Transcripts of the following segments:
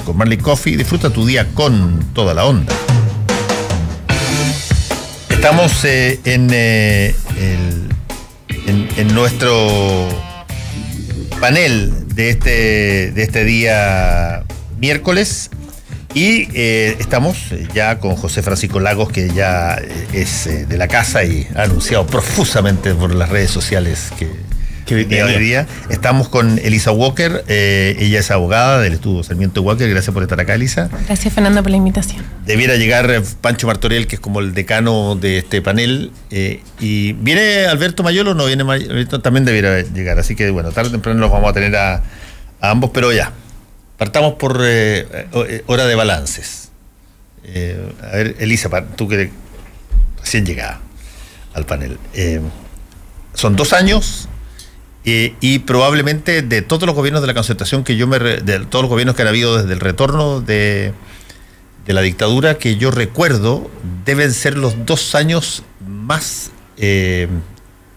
con Marley Coffee. Disfruta tu día con toda la onda. Estamos eh, en, eh, en, en nuestro panel de este, de este día miércoles y eh, estamos ya con José Francisco Lagos, que ya es de la casa y ha anunciado profusamente por las redes sociales que, que venía hoy día. Estamos con Elisa Walker, eh, ella es abogada del estudio Sarmiento Walker. Gracias por estar acá, Elisa. Gracias, Fernando, por la invitación. Debiera llegar eh, Pancho Martorell, que es como el decano de este panel. eh, y ¿Viene Alberto Mayolo o no viene Alberto? También debiera llegar. Así que, bueno, tarde o temprano los vamos a tener a, a ambos, pero ya. Partamos por eh, hora de balances. Eh, a ver, Elisa, tú que recién llegada al panel. Eh, son dos años eh, y probablemente de todos los gobiernos de la concertación que yo me. de todos los gobiernos que han habido desde el retorno de, de la dictadura que yo recuerdo, deben ser los dos años más eh,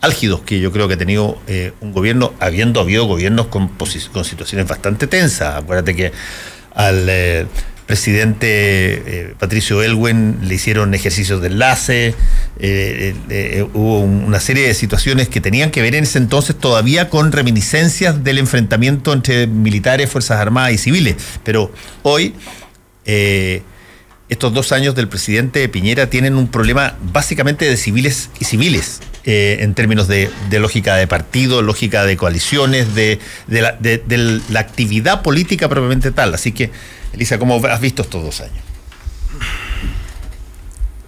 álgidos que yo creo que ha tenido eh, un gobierno, habiendo habido gobiernos con, con situaciones bastante tensas. Acuérdate que al eh, presidente eh, Patricio Elwen le hicieron ejercicios de enlace, eh, eh, hubo un- una serie de situaciones que tenían que ver en ese entonces todavía con reminiscencias del enfrentamiento entre militares, Fuerzas Armadas y civiles. Pero hoy... estos dos años del presidente Piñera tienen un problema básicamente de civiles y civiles, eh, en términos de, lógica de partido, lógica de coaliciones, de la actividad política propiamente tal. Así que, Elisa, ¿cómo has visto estos dos años?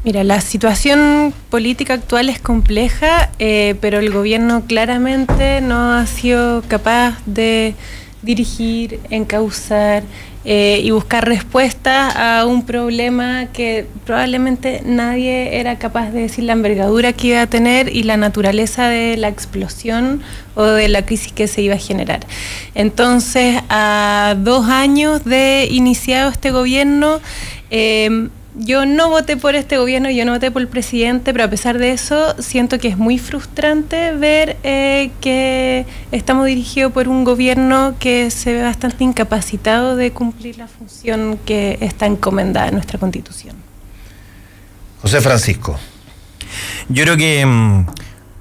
Mira, la situación política actual es compleja, eh, pero el gobierno claramente no ha sido capaz de dirigir, encauzar eh, y buscar respuestas a un problema que probablemente nadie era capaz de decir la envergadura que iba a tener y la naturaleza de la explosión o de la crisis que se iba a generar. Entonces, a dos años de iniciado este gobierno, eh, yo no voté por este gobierno, yo no voté por el presidente, pero a pesar de eso siento que es muy frustrante ver eh, que estamos dirigidos por un gobierno que se ve bastante incapacitado de cumplir la función que está encomendada en nuestra constitución. José Francisco. Yo creo que, mm,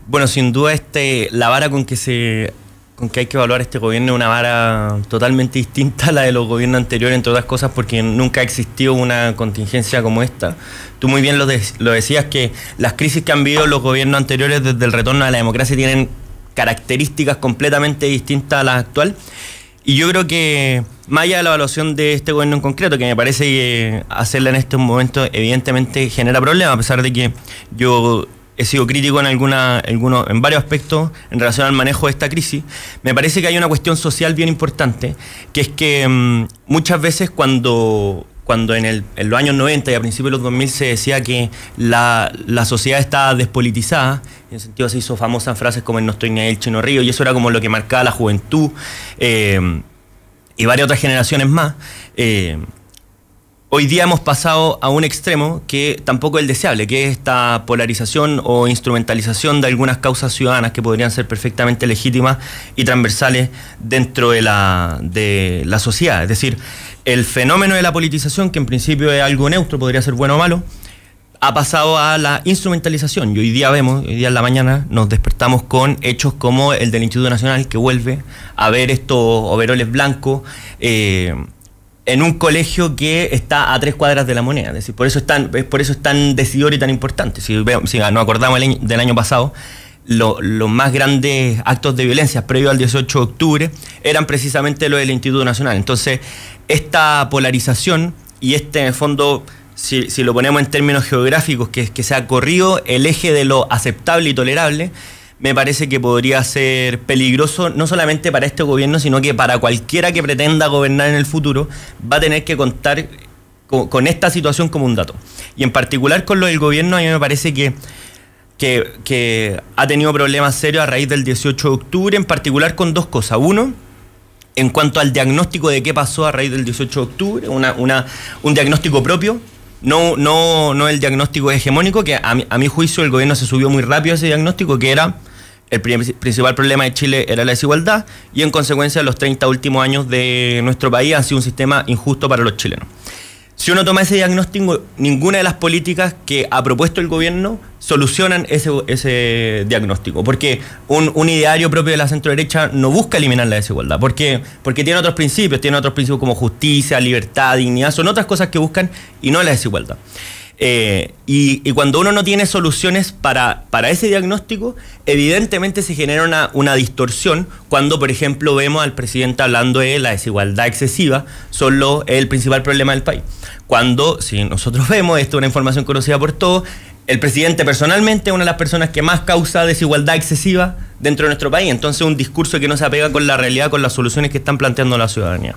bueno, sin duda este, la vara con que se con que hay que evaluar este gobierno una vara totalmente distinta a la de los gobiernos anteriores, entre otras cosas porque nunca ha existido una contingencia como esta. Tú muy bien lo, lo decías que las crisis que han vivido los gobiernos anteriores desde el retorno a la democracia tienen características completamente distintas a las actuales. Y yo creo que, más allá de la evaluación de este gobierno en concreto, que me parece que hacerla en estos momentos evidentemente genera problemas, a pesar de que yo he sido crítico en, alguna, algunos, en varios aspectos en relación al manejo de esta crisis, me parece que hay una cuestión social bien importante, que es que mm, muchas veces cuando, cuando en, el- en los años 90 y a principios de los 2000 se decía que la, la sociedad estaba despolitizada, en ese sentido se hizo famosas frases como el no estoy ni el chino río, y eso era como lo que marcaba la juventud eh, y varias otras generaciones más. eh, Hoy día hemos pasado a un extremo que tampoco es el deseable, que es esta polarización o instrumentalización de algunas causas ciudadanas que podrían ser perfectamente legítimas y transversales dentro de la, de la sociedad. Es decir, el fenómeno de la politización, que en principio es algo neutro, podría ser bueno o malo, ha pasado a la instrumentalización. Y hoy día vemos, hoy día en la mañana nos despertamos con hechos como el del Instituto Nacional, que vuelve a ver estos overoles blancos. eh, en un colegio que está a tres cuadras de la moneda. Es decir, por eso es tan, por eso es tan decidor y tan importante. Si, si nos acordamos del año, pasado, lo- los más grandes actos de violencia previo al 18 de octubre eran precisamente los del Instituto Nacional. Entonces, esta polarización y este, en el fondo, si, si lo ponemos en términos geográficos, que, que se ha corrido el eje de lo aceptable y tolerable, me parece que podría ser peligroso no solamente para este gobierno, sino que para cualquiera que pretenda gobernar en el futuro, va a tener que contar con, esta situación como un dato. Y en particular con lo del gobierno, a mí me parece que, que, que ha tenido problemas serios a raíz del 18 de octubre, en particular con dos cosas. Uno, en cuanto al diagnóstico de qué pasó a raíz del 18 de octubre, una, una- un diagnóstico propio, no, no, no el diagnóstico hegemónico, que a mi, a mi juicio el gobierno se subió muy rápido a ese diagnóstico, que era el principal problema de Chile era la desigualdad y en consecuencia los 30 últimos años de nuestro país han sido un sistema injusto para los chilenos. Si uno toma ese diagnóstico, ninguna de las políticas que ha propuesto el gobierno solucionan ese, diagnóstico. Porque un, un, ideario propio de la centro derecha no busca eliminar la desigualdad. Porque tiene otros principios, tiene otros principios como justicia, libertad, dignidad, son otras cosas que buscan y no la desigualdad. Eh, y, cuando uno no tiene soluciones para, para ese diagnóstico, evidentemente se genera una, una, distorsión cuando, por ejemplo, vemos al presidente hablando de la desigualdad excesiva, solo el principal problema del país. Cuando, si nosotros vemos, esto es una información conocida por todos, el presidente personalmente es una de las personas que más causa desigualdad excesiva dentro de nuestro país. Entonces, un discurso que no se apega con la realidad, con las soluciones que están planteando la ciudadanía.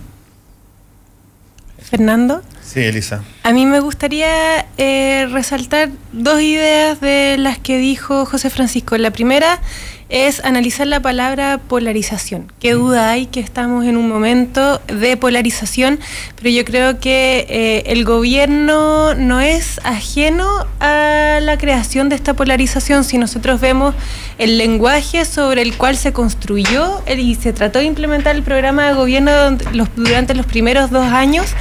Fernando. Sí, Elisa. A mí me gustaría eh, resaltar dos ideas de las que dijo José Francisco. La primera es analizar la palabra polarización. Qué duda hay que estamos en un momento de polarización, pero yo creo que eh, el gobierno no es ajeno a la creación de esta polarización. Si nosotros vemos el lenguaje sobre el cual se construyó y se trató de implementar el programa de gobierno durante los primeros dos años,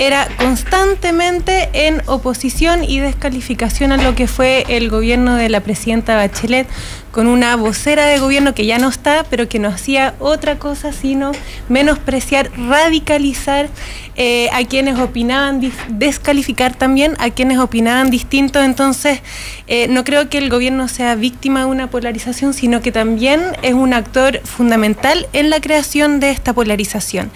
era constantemente en oposición y descalificación a lo que fue el gobierno de la presidenta Bachelet, con una vocera de gobierno que ya no está, pero que no hacía otra cosa sino menospreciar, radicalizar eh, a quienes opinaban, descalificar también a quienes opinaban distinto. Entonces, eh, no creo que el gobierno sea víctima de una polarización, sino que también es un actor fundamental en la creación de esta polarización.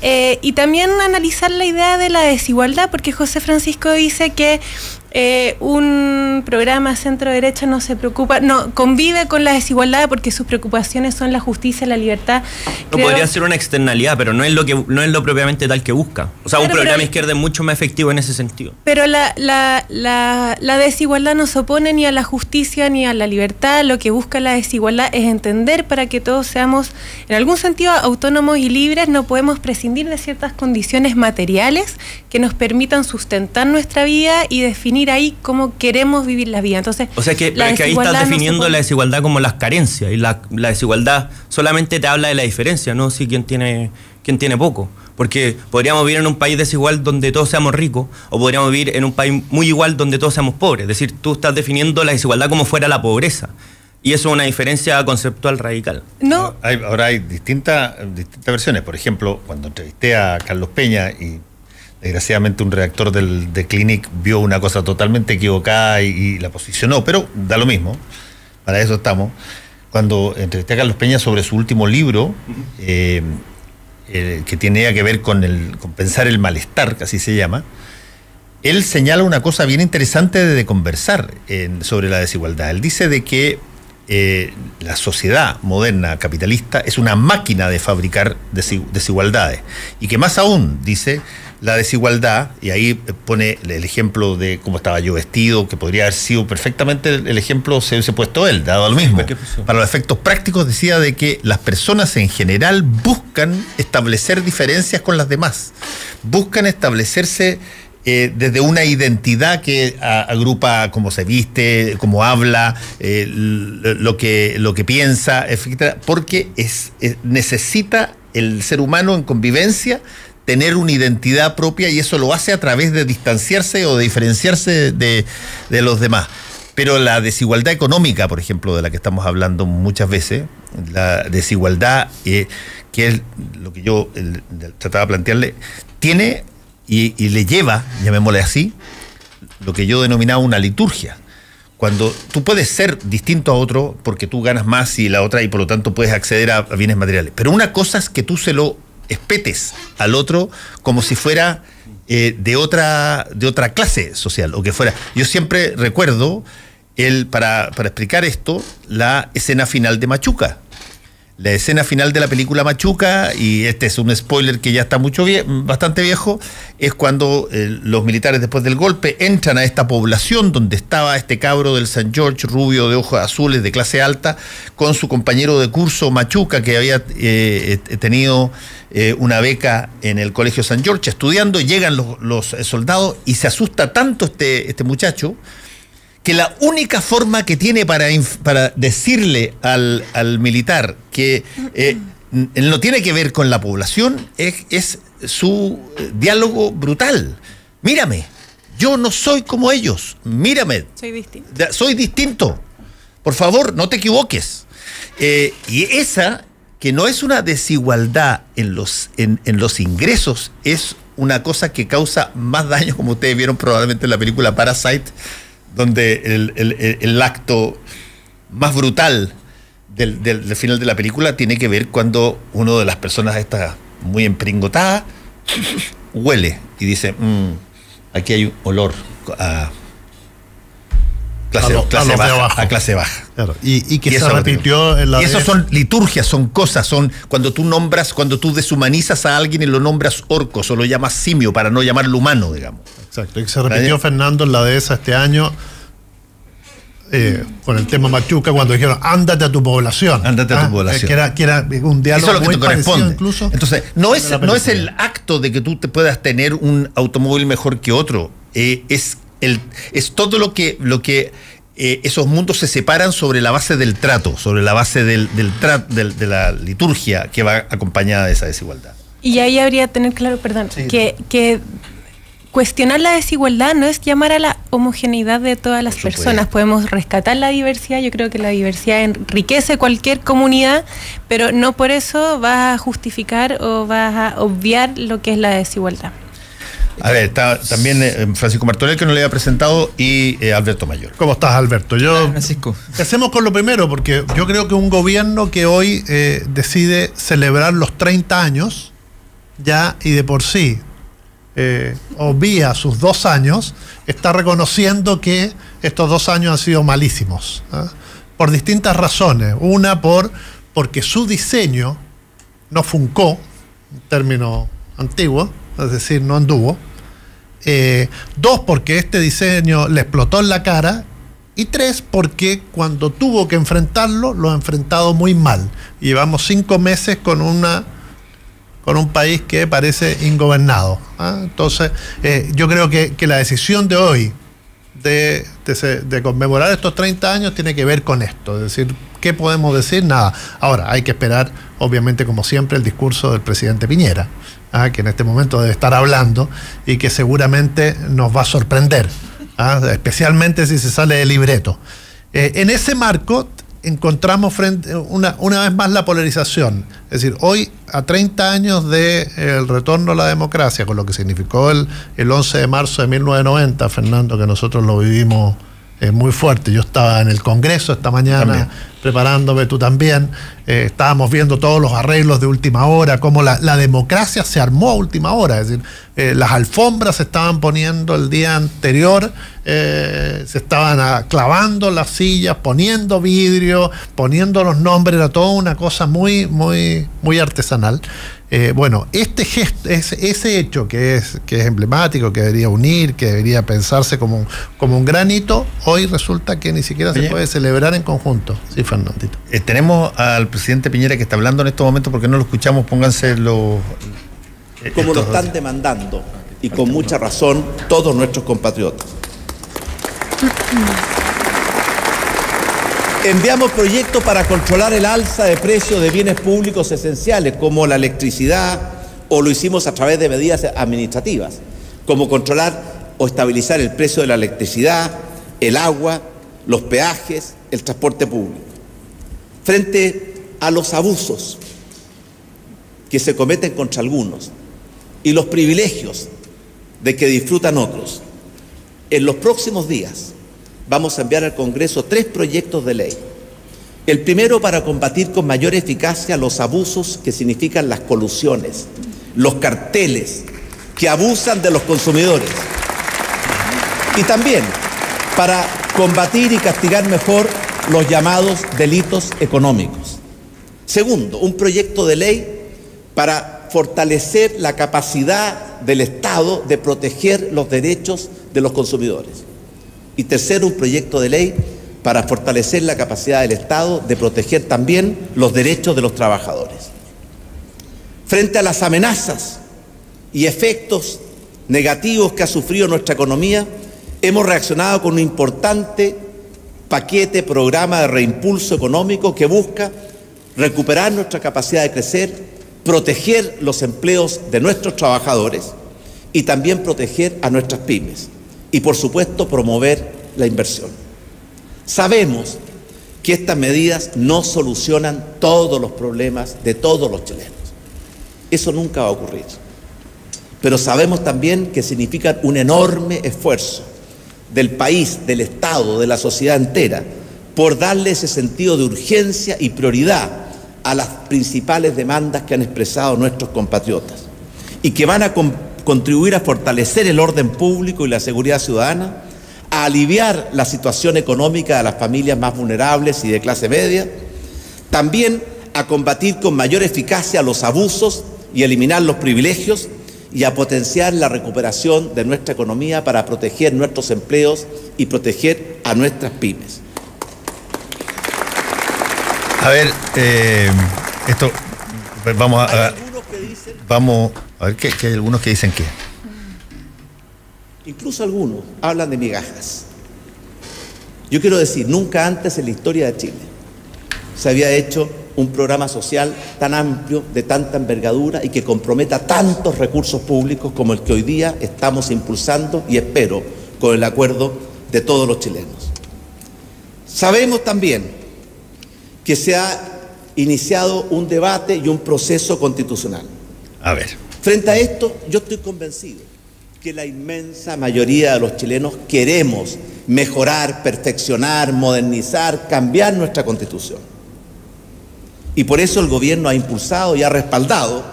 Eh, y también analizar la idea de la desigualdad, porque José Francisco dice que eh, un programa centro-derecha no se preocupa, no convive con la desigualdad porque sus preocupaciones son la justicia, la libertad. No podría ser una externalidad, pero no es lo que no es lo propiamente tal que busca. O sea, un programa izquierda es mucho más efectivo en ese sentido. Pero la, la, la, la desigualdad no se opone ni a la justicia ni a la libertad. Lo que busca la desigualdad es entender para que todos seamos, en algún sentido, autónomos y libres. No podemos prescindir de ciertas condiciones materiales que nos permitan sustentar nuestra vida y definir ahí cómo queremos vivir la vida. Entonces, o sea que, que ahí estás definiendo la desigualdad como las carencias y la, desigualdad solamente te habla de la diferencia, no si quien tiene, quien tiene poco. Porque podríamos vivir en un país desigual donde todos seamos ricos, o podríamos vivir en un país muy igual donde todos seamos pobres. Es decir, tú estás definiendo la desigualdad como fuera la pobreza. Y eso es una diferencia conceptual radical. No. ahora hay distintas, distintas versiones. Por ejemplo, cuando entrevisté a Carlos Peña y Desgraciadamente un redactor del, de Clinic vio una cosa totalmente equivocada y, la posicionó, pero da lo mismo, para eso estamos. Cuando entrevisté a Carlos Peña sobre su último libro, eh, que tenía que ver con, el, pensar el malestar, que así se llama, él señala una cosa bien interesante de, conversar sobre la desigualdad. Él dice de que eh, la sociedad moderna capitalista es una máquina de fabricar desigualdades. Y que más aún, dice, la desigualdad, y ahí pone el ejemplo de cómo estaba yo vestido, que podría haber sido perfectamente el ejemplo se hubiese puesto él, dado al mismo. Para los efectos prácticos decía de que las personas en general buscan establecer diferencias con las demás, buscan establecerse eh, desde una identidad que agrupa cómo se viste, cómo habla, eh, lo, que, lo que piensa, etcétera, porque es, necesita el ser humano en convivencia tener una identidad propia y eso lo hace a través de distanciarse o de diferenciarse de, los demás. Pero la desigualdad económica, por ejemplo, de la que estamos hablando muchas veces, la desigualdad, eh, que es lo que yo trataba de plantearle, tiene y, le lleva, llamémosle así, lo que yo denominaba una liturgia. Cuando tú puedes ser distinto a otro porque tú ganas más y la otra y por lo tanto puedes acceder a bienes materiales. Pero una cosa es que tú se lo espetes al otro como si fuera eh, de, otra, de otra clase social o que fuera. Yo siempre recuerdo, el, para, para explicar esto, la escena final de Machuca la escena final de la película Machuca, y este es un spoiler que ya está mucho bastante viejo, es cuando eh, los militares después del golpe entran a esta población donde estaba este cabro del San George, rubio de ojos azules, de clase alta, con su compañero de curso Machuca, que había eh, tenido eh, una beca en el Colegio San George estudiando, llegan los, los soldados y se asusta tanto este, este muchacho que la única forma que tiene para, para decirle al, militar que eh, no tiene que ver con la población es, es su diálogo brutal. Mírame, yo no soy como ellos, mírame. Soy distinto. Soy distinto. Por favor, no te equivoques. Eh, y esa, que no es una desigualdad en los, en, los ingresos, es una cosa que causa más daño, como ustedes vieron probablemente en la película Parasite, donde el, acto más brutal del, final de la película tiene que ver cuando uno de las personas está muy empringotada, huele y dice, mm, aquí hay un olor clase, baja, a clase baja. Y, que se repitió en la. Y eso son liturgias, son cosas, son cuando tú nombras, cuando tú deshumanizas a alguien y lo nombras orcos o lo llamas simio para no llamarlo humano, digamos. Exacto. Y que se repitió Fernando en la dehesa este año. Eh, con el tema Machuca cuando dijeron ándate a tu población. Ándate a tu ah, población. Que era, que era, un diálogo Eso es lo que te corresponde. incluso. Entonces, no es, no es el acto de que tú te puedas tener un automóvil mejor que otro. Eh, es es todo lo que, lo que eh, esos mundos se separan sobre la base del trato, sobre la base del, del, de la liturgia que va acompañada de esa desigualdad. Y ahí habría que tener claro, perdón, que, que cuestionar la desigualdad no es llamar a la homogeneidad de todas las personas. Podemos rescatar la diversidad. Yo creo que la diversidad enriquece cualquier comunidad, pero no por eso vas a justificar o vas a obviar lo que es la desigualdad. A ver, está también eh, Francisco Martorell que nos le había presentado y eh, Alberto Mayor. ¿Cómo estás, Alberto? Yo, Francisco. Hacemos con lo primero, porque yo creo que un gobierno que hoy eh, decide celebrar los 30 años, ya y de por sí, obvia sus dos años, está reconociendo que estos dos años han sido malísimos. ¿ah? Por distintas razones. Una, por porque su diseño no funcó, un término antiguo, es decir, no anduvo. Eh, dos, porque este diseño le explotó en la cara. Y tres, porque cuando tuvo que enfrentarlo, lo ha enfrentado muy mal. llevamos cinco meses con una con un país que parece ingobernado. ¿ah? Entonces, eh, yo creo que, la decisión de hoy de, conmemorar estos 30 años tiene que ver con esto. Es decir, ¿qué podemos decir? Nada. Ahora, hay que esperar, obviamente, como siempre, el discurso del presidente Piñera. ¿ah? que en este momento debe estar hablando y que seguramente nos va a sorprender, ¿ah? especialmente si se sale del libreto. Eh, en ese marco encontramos frente, una, una, vez más la polarización. Es decir, hoy, a 30 años del de, retorno a la democracia, con lo que significó el, el 11 de marzo de 1990, Fernando, que nosotros lo vivimos eh, muy fuerte. Yo estaba en el Congreso esta mañana preparándome, tú también. Eh, estábamos viendo todos los arreglos de última hora, cómo la, democracia se armó a última hora. Es decir, eh, las alfombras se estaban poniendo el día anterior, se estaban clavando las sillas, poniendo vidrio, poniendo los nombres, era toda una cosa muy, muy, muy artesanal. Eh, bueno, este gesto, ese, hecho que es, que es emblemático, que debería unir, que debería pensarse como, como un gran hito, hoy resulta que ni siquiera se puede celebrar en conjunto. Sí, Fernandito. Eh, tenemos al presidente Piñera que está hablando en estos momentos porque no lo escuchamos, pónganse los... Eh, como lo están demandando, y con mucha razón, todos nuestros compatriotas. Enviamos proyectos para controlar el alza de precios de bienes públicos esenciales como la electricidad o lo hicimos a través de medidas administrativas, como controlar o estabilizar el precio de la electricidad, el agua, los peajes, el transporte público. Frente a los abusos que se cometen contra algunos y los privilegios de que disfrutan otros, en los próximos días vamos a enviar al Congreso tres proyectos de ley. El primero para combatir con mayor eficacia los abusos que significan las colusiones, los carteles que abusan de los consumidores. Y también para combatir y castigar mejor los llamados delitos económicos. Segundo, un proyecto de ley para fortalecer la capacidad del Estado de proteger los derechos de los consumidores. Y tercero, un proyecto de ley para fortalecer la capacidad del Estado de proteger también los derechos de los trabajadores. Frente a las amenazas y efectos negativos que ha sufrido nuestra economía, hemos reaccionado con un importante paquete, programa de reimpulso económico que busca recuperar nuestra capacidad de crecer, proteger los empleos de nuestros trabajadores y también proteger a nuestras pymes y por supuesto promover la inversión. Sabemos que estas medidas no solucionan todos los problemas de todos los chilenos. Eso nunca va a ocurrir. Pero sabemos también que significan un enorme esfuerzo del país, del Estado, de la sociedad entera, por darle ese sentido de urgencia y prioridad a las principales demandas que han expresado nuestros compatriotas y que van a contribuir a fortalecer el orden público y la seguridad ciudadana, a aliviar la situación económica de las familias más vulnerables y de clase media, también a combatir con mayor eficacia los abusos y eliminar los privilegios y a potenciar la recuperación de nuestra economía para proteger nuestros empleos y proteger a nuestras pymes. A ver, eh, esto, vamos a, vamos a ver, que, hay algunos que dicen que... Incluso algunos hablan de migajas. Yo quiero decir, nunca antes en la historia de Chile se había hecho un programa social tan amplio, de tanta envergadura y que comprometa tantos recursos públicos como el que hoy día estamos impulsando y espero con el acuerdo de todos los chilenos. Sabemos también que se ha iniciado un debate y un proceso constitucional. A ver. Frente a esto, yo estoy convencido que la inmensa mayoría de los chilenos queremos mejorar, perfeccionar, modernizar, cambiar nuestra constitución. Y por eso el gobierno ha impulsado y ha respaldado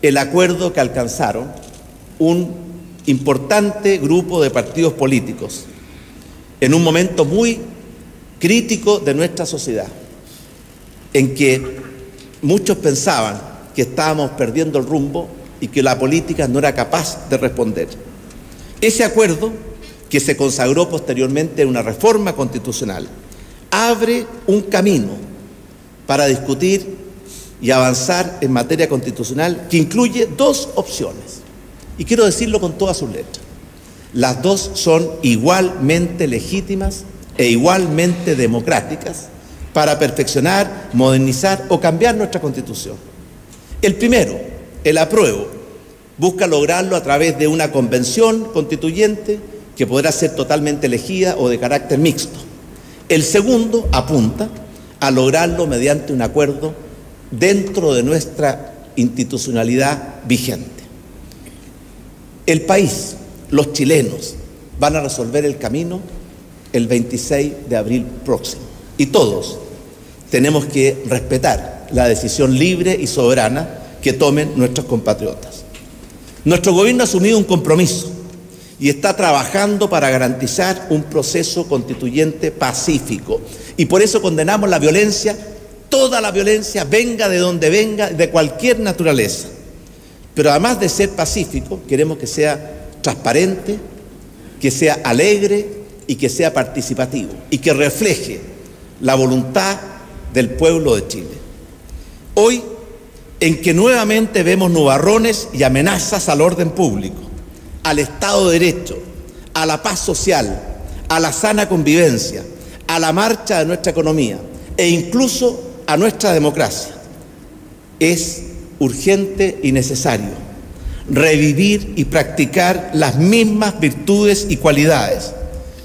el acuerdo que alcanzaron un importante grupo de partidos políticos en un momento muy crítico de nuestra sociedad, en que muchos pensaban que estábamos perdiendo el rumbo y que la política no era capaz de responder. Ese acuerdo, que se consagró posteriormente en una reforma constitucional, abre un camino para discutir y avanzar en materia constitucional que incluye dos opciones. Y quiero decirlo con todas sus letras. Las dos son igualmente legítimas e igualmente democráticas para perfeccionar, modernizar o cambiar nuestra constitución. El primero, el apruebo, busca lograrlo a través de una convención constituyente que podrá ser totalmente elegida o de carácter mixto. El segundo apunta a lograrlo mediante un acuerdo dentro de nuestra institucionalidad vigente. El país, los chilenos, van a resolver el camino el 26 de abril próximo. Y todos tenemos que respetar la decisión libre y soberana que tomen nuestros compatriotas. Nuestro gobierno ha asumido un compromiso y está trabajando para garantizar un proceso constituyente pacífico. Y por eso condenamos la violencia, toda la violencia, venga de donde venga, de cualquier naturaleza. Pero además de ser pacífico, queremos que sea transparente, que sea alegre y que sea participativo y que refleje la voluntad del pueblo de Chile. Hoy en que nuevamente vemos nubarrones y amenazas al orden público, al Estado de Derecho, a la paz social, a la sana convivencia, a la marcha de nuestra economía e incluso a nuestra democracia. Es urgente y necesario revivir y practicar las mismas virtudes y cualidades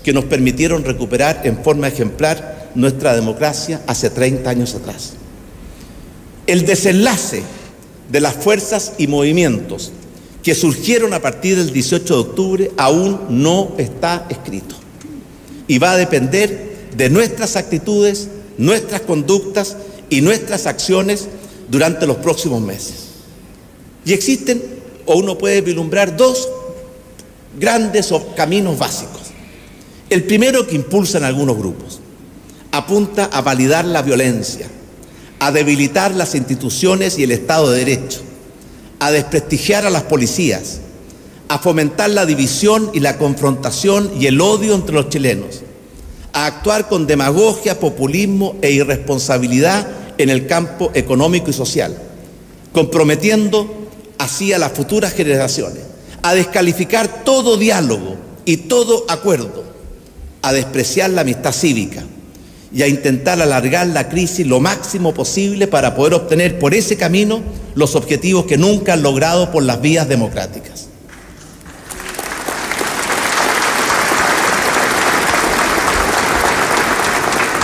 que nos permitieron recuperar en forma ejemplar nuestra democracia hace 30 años atrás. El desenlace de las fuerzas y movimientos que surgieron a partir del 18 de octubre aún no está escrito. Y va a depender de nuestras actitudes, nuestras conductas y nuestras acciones durante los próximos meses. Y existen, o uno puede vislumbrar, dos grandes caminos básicos. El primero que impulsan algunos grupos apunta a validar la violencia, a debilitar las instituciones y el Estado de Derecho, a desprestigiar a las policías, a fomentar la división y la confrontación y el odio entre los chilenos, a actuar con demagogia, populismo e irresponsabilidad en el campo económico y social, comprometiendo así a las futuras generaciones, a descalificar todo diálogo y todo acuerdo a despreciar la amistad cívica y a intentar alargar la crisis lo máximo posible para poder obtener por ese camino los objetivos que nunca han logrado por las vías democráticas.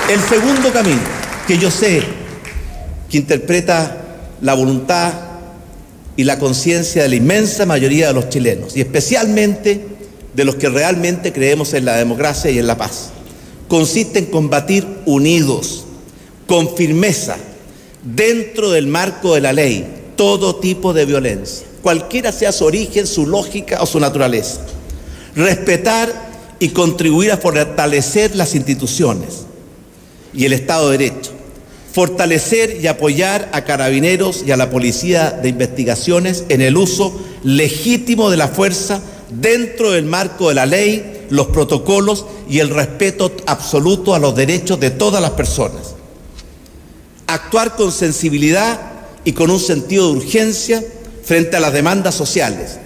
El segundo camino, que yo sé que interpreta la voluntad y la conciencia de la inmensa mayoría de los chilenos, y especialmente de los que realmente creemos en la democracia y en la paz, consiste en combatir unidos, con firmeza, dentro del marco de la ley, todo tipo de violencia, cualquiera sea su origen, su lógica o su naturaleza. Respetar y contribuir a fortalecer las instituciones y el Estado de Derecho. Fortalecer y apoyar a carabineros y a la policía de investigaciones en el uso legítimo de la fuerza dentro del marco de la ley, los protocolos y el respeto absoluto a los derechos de todas las personas. Actuar con sensibilidad y con un sentido de urgencia frente a las demandas sociales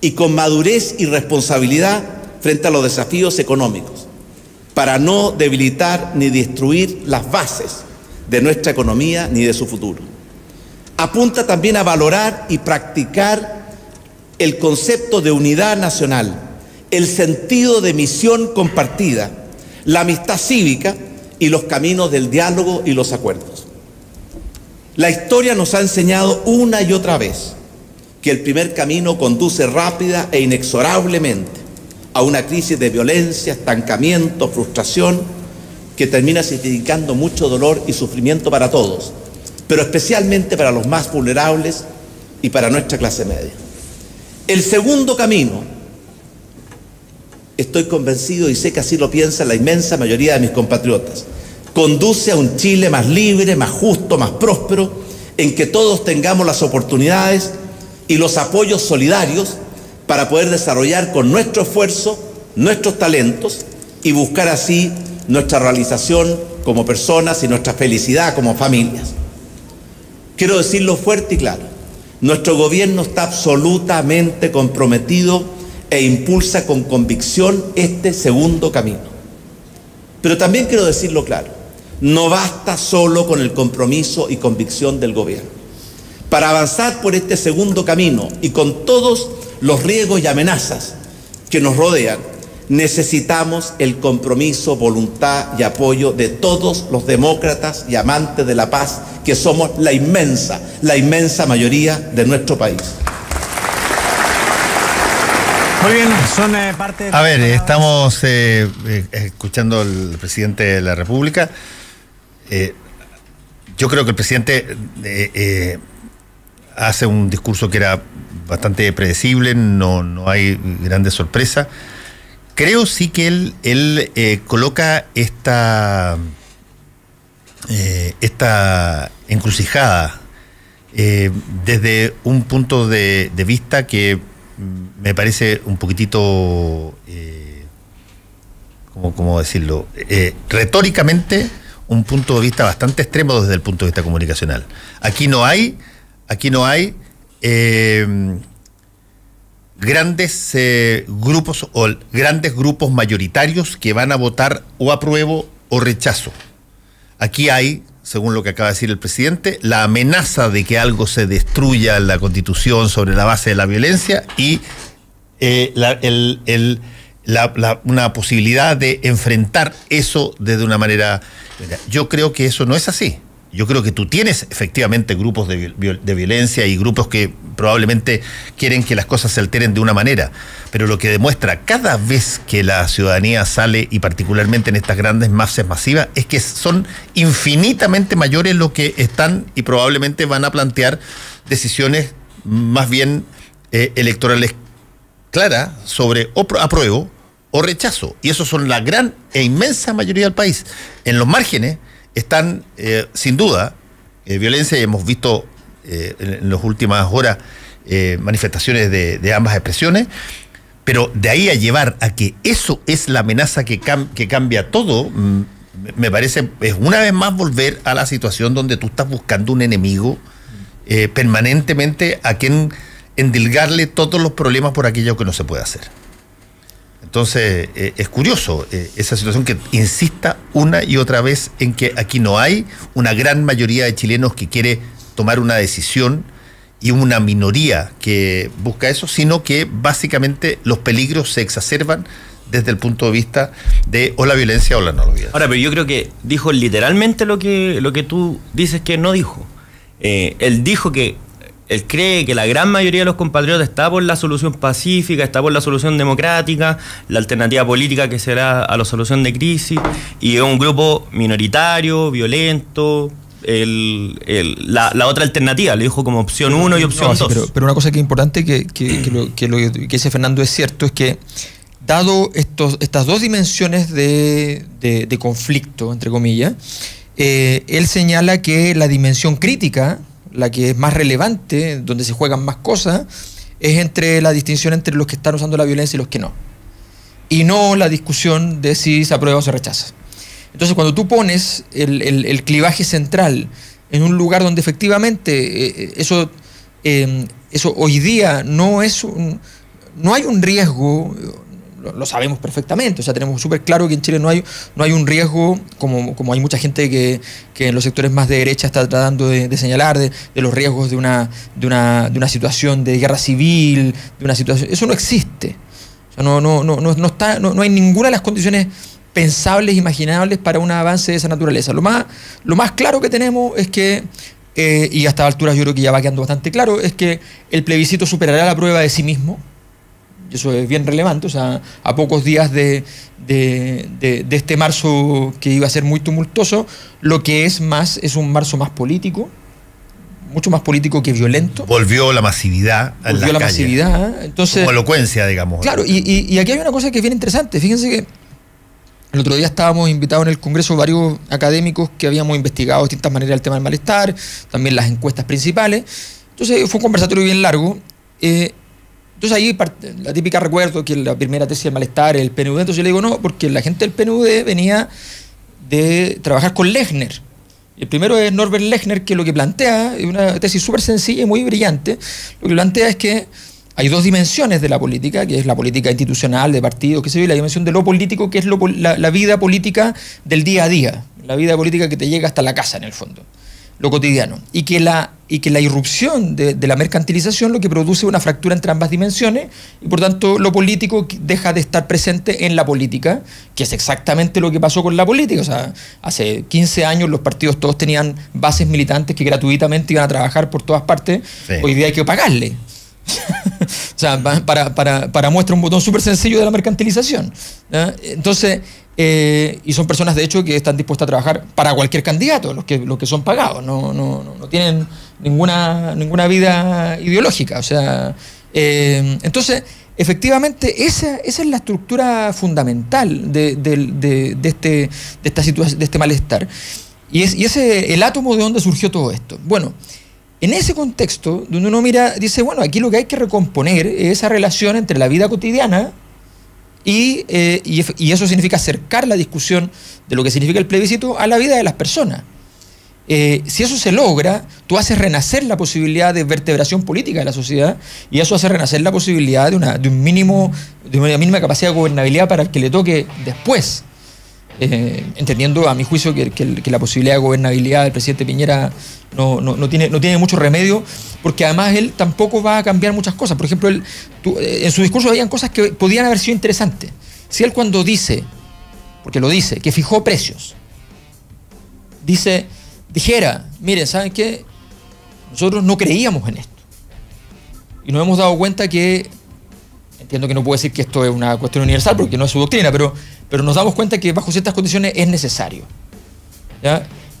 y con madurez y responsabilidad frente a los desafíos económicos para no debilitar ni destruir las bases de nuestra economía ni de su futuro. Apunta también a valorar y practicar el concepto de unidad nacional, el sentido de misión compartida, la amistad cívica y los caminos del diálogo y los acuerdos. La historia nos ha enseñado una y otra vez que el primer camino conduce rápida e inexorablemente a una crisis de violencia, estancamiento, frustración, que termina significando mucho dolor y sufrimiento para todos, pero especialmente para los más vulnerables y para nuestra clase media. El segundo camino, estoy convencido y sé que así lo piensa la inmensa mayoría de mis compatriotas, conduce a un Chile más libre, más justo, más próspero, en que todos tengamos las oportunidades y los apoyos solidarios para poder desarrollar con nuestro esfuerzo nuestros talentos y buscar así nuestra realización como personas y nuestra felicidad como familias. Quiero decirlo fuerte y claro, nuestro gobierno está absolutamente comprometido e impulsa con convicción este segundo camino. Pero también quiero decirlo claro, no basta solo con el compromiso y convicción del gobierno. Para avanzar por este segundo camino y con todos los riesgos y amenazas que nos rodean, necesitamos el compromiso, voluntad y apoyo de todos los demócratas y amantes de la paz, que somos la inmensa, la inmensa mayoría de nuestro país. Muy bien, son eh, parte de... A ver, estamos eh, eh, escuchando al presidente de la República. yo creo que el presidente hace un discurso que era bastante predecible, no, no hay grandes sorpresas. Creo sí que él, él eh, coloca esta, eh, esta encrucijada eh, desde un punto de, vista que me parece un poquitito, ¿cómo, ¿cómo, decirlo? retóricamente, un punto de vista bastante extremo desde el punto de vista comunicacional. Aquí no hay, aquí no hay grandes eh, grupos o grandes grupos mayoritarios que van a votar o apruebo o rechazo. Aquí hay, según lo que acaba de decir el presidente, la amenaza de que algo se destruya en la constitución sobre la base de la violencia y eh, una posibilidad de enfrentar eso desde una manera... Yo creo que eso no es así. Yo creo que tú tienes efectivamente grupos de, violencia y grupos que probablemente quieren que las cosas se alteren de una manera, pero lo que demuestra cada vez que la ciudadanía sale, y particularmente en estas grandes masas masivas, es que son infinitamente mayores lo que están y probablemente van a plantear decisiones más bien eh, electorales claras sobre o apruebo o rechazo. Y eso son la gran e inmensa mayoría del país. En los márgenes están, eh, sin duda, eh, violencia y hemos visto eh, en, las últimas horas manifestaciones de, ambas expresiones, pero de ahí a llevar a que eso es la amenaza que, cambia todo, mm, me parece, es una vez más volver a la situación donde tú estás buscando un enemigo permanentemente a quien endilgarle todos los problemas por aquello que no se puede hacer. Entonces, eh, es curioso eh, esa situación que insista una y otra vez en que aquí no hay una gran mayoría de chilenos que quiere tomar una decisión y una minoría que busca eso, sino que básicamente los peligros se exacerban desde el punto de vista de o la violencia o la no violencia. Ahora, pero yo creo que dijo literalmente lo que, lo que tú dices que no dijo. Eh, él dijo que él cree que la gran mayoría de los compatriotas está por la solución pacífica, está por la solución democrática, la alternativa política que será a la solución de crisis, y es un grupo minoritario, violento. la, otra alternativa, le dijo como opción 1 y opción 2. pero, una cosa que es importante que, lo, que, dice Fernando es cierto es que dado estos, estas dos dimensiones de, conflicto, entre comillas, eh, él señala que la dimensión crítica, la que es más relevante, donde se juegan más cosas, es entre la distinción entre los que están usando la violencia y los que no. Y no la discusión de si se aprueba o se rechaza. Entonces, cuando tú pones el, clivaje central en un lugar donde efectivamente eh, eso, eh, eso hoy día no es un, no hay un riesgo lo, sabemos perfectamente, o sea, tenemos súper claro que en Chile no hay, no hay un riesgo, como, como hay mucha gente que, en los sectores más de derecha está tratando de, señalar, de, los riesgos de una, de, una, de una situación de guerra civil, de una situación... Eso no existe. O sea, no, no, no, no, está, no, hay ninguna de las condiciones pensables, imaginables para un avance de esa naturaleza. Lo más, lo más claro que tenemos es que eh, y hasta alturas yo creo que ya va quedando bastante claro, es que el plebiscito superará la prueba de sí mismo, eso es bien relevante, o sea, a pocos días de, este marzo que iba a ser muy tumultuoso, lo que es más, es un marzo más político, mucho más político que violento. Volvió la masividad. Volvió la masividad. Entonces, Como elocuencia, digamos. Claro, y, aquí hay una cosa que es bien interesante. Fíjense que el otro día estábamos invitados en el Congreso varios académicos que habíamos investigado de distintas maneras el tema del malestar, también las encuestas principales. Entonces fue un conversatorio bien largo. Eh, entonces ahí la típica recuerdo que la primera tesis del malestar, el PNUD, entonces yo le digo no, porque la gente del PNUD venía de trabajar con Lechner. El primero es Norbert Lechner, que lo que plantea es una tesis súper sencilla y muy brillante. Lo que plantea es que hay dos dimensiones de la política, que es la política institucional, de partidos, que se ve, y la dimensión de lo político, que es la vida política del día a día, la vida política que te llega hasta la casa, en el fondo lo cotidiano. Y que la, y que la irrupción de, la mercantilización lo que produce una fractura entre ambas dimensiones y por tanto lo político deja de estar presente en la política, que es exactamente lo que pasó con la política. O sea, hace 15 años los partidos todos tenían bases militantes que gratuitamente iban a trabajar por todas partes. Hoy día hay que pagarle. o sea, para, para, para muestra un botón súper sencillo de la mercantilización. Entonces, eh, y son personas, de hecho, que están dispuestas a trabajar para cualquier candidato, los que, los que son pagados, no, no, no tienen ninguna, ninguna vida ideológica. O sea, eh, entonces, efectivamente, esa, esa, es la estructura fundamental de, de, este, de, esta de este malestar. Y, es, y ese el átomo de donde surgió todo esto. Bueno, en ese contexto, donde uno mira, dice, bueno, aquí lo que hay que recomponer es esa relación entre la vida cotidiana, eh, y, eso significa acercar la discusión de lo que significa el plebiscito a la vida de las personas. Eh, si eso se logra, tú haces renacer la posibilidad de vertebración política de la sociedad y eso hace renacer la posibilidad de, una, de un mínimo, de una mínima capacidad de gobernabilidad para el que le toque después. Eh, entendiendo a mi juicio que, la posibilidad de gobernabilidad del presidente Piñera no, no, tiene, no tiene mucho remedio, porque además él tampoco va a cambiar muchas cosas. Por ejemplo, él, eh, en su discurso habían cosas que podían haber sido interesantes. Si él cuando dice, porque lo dice, que fijó precios, dice, dijera, miren, ¿saben qué? Nosotros no creíamos en esto. Y nos hemos dado cuenta que, entiendo que no puedo decir que esto es una cuestión universal porque no es su doctrina, pero pero nos damos cuenta que bajo ciertas condiciones es necesario.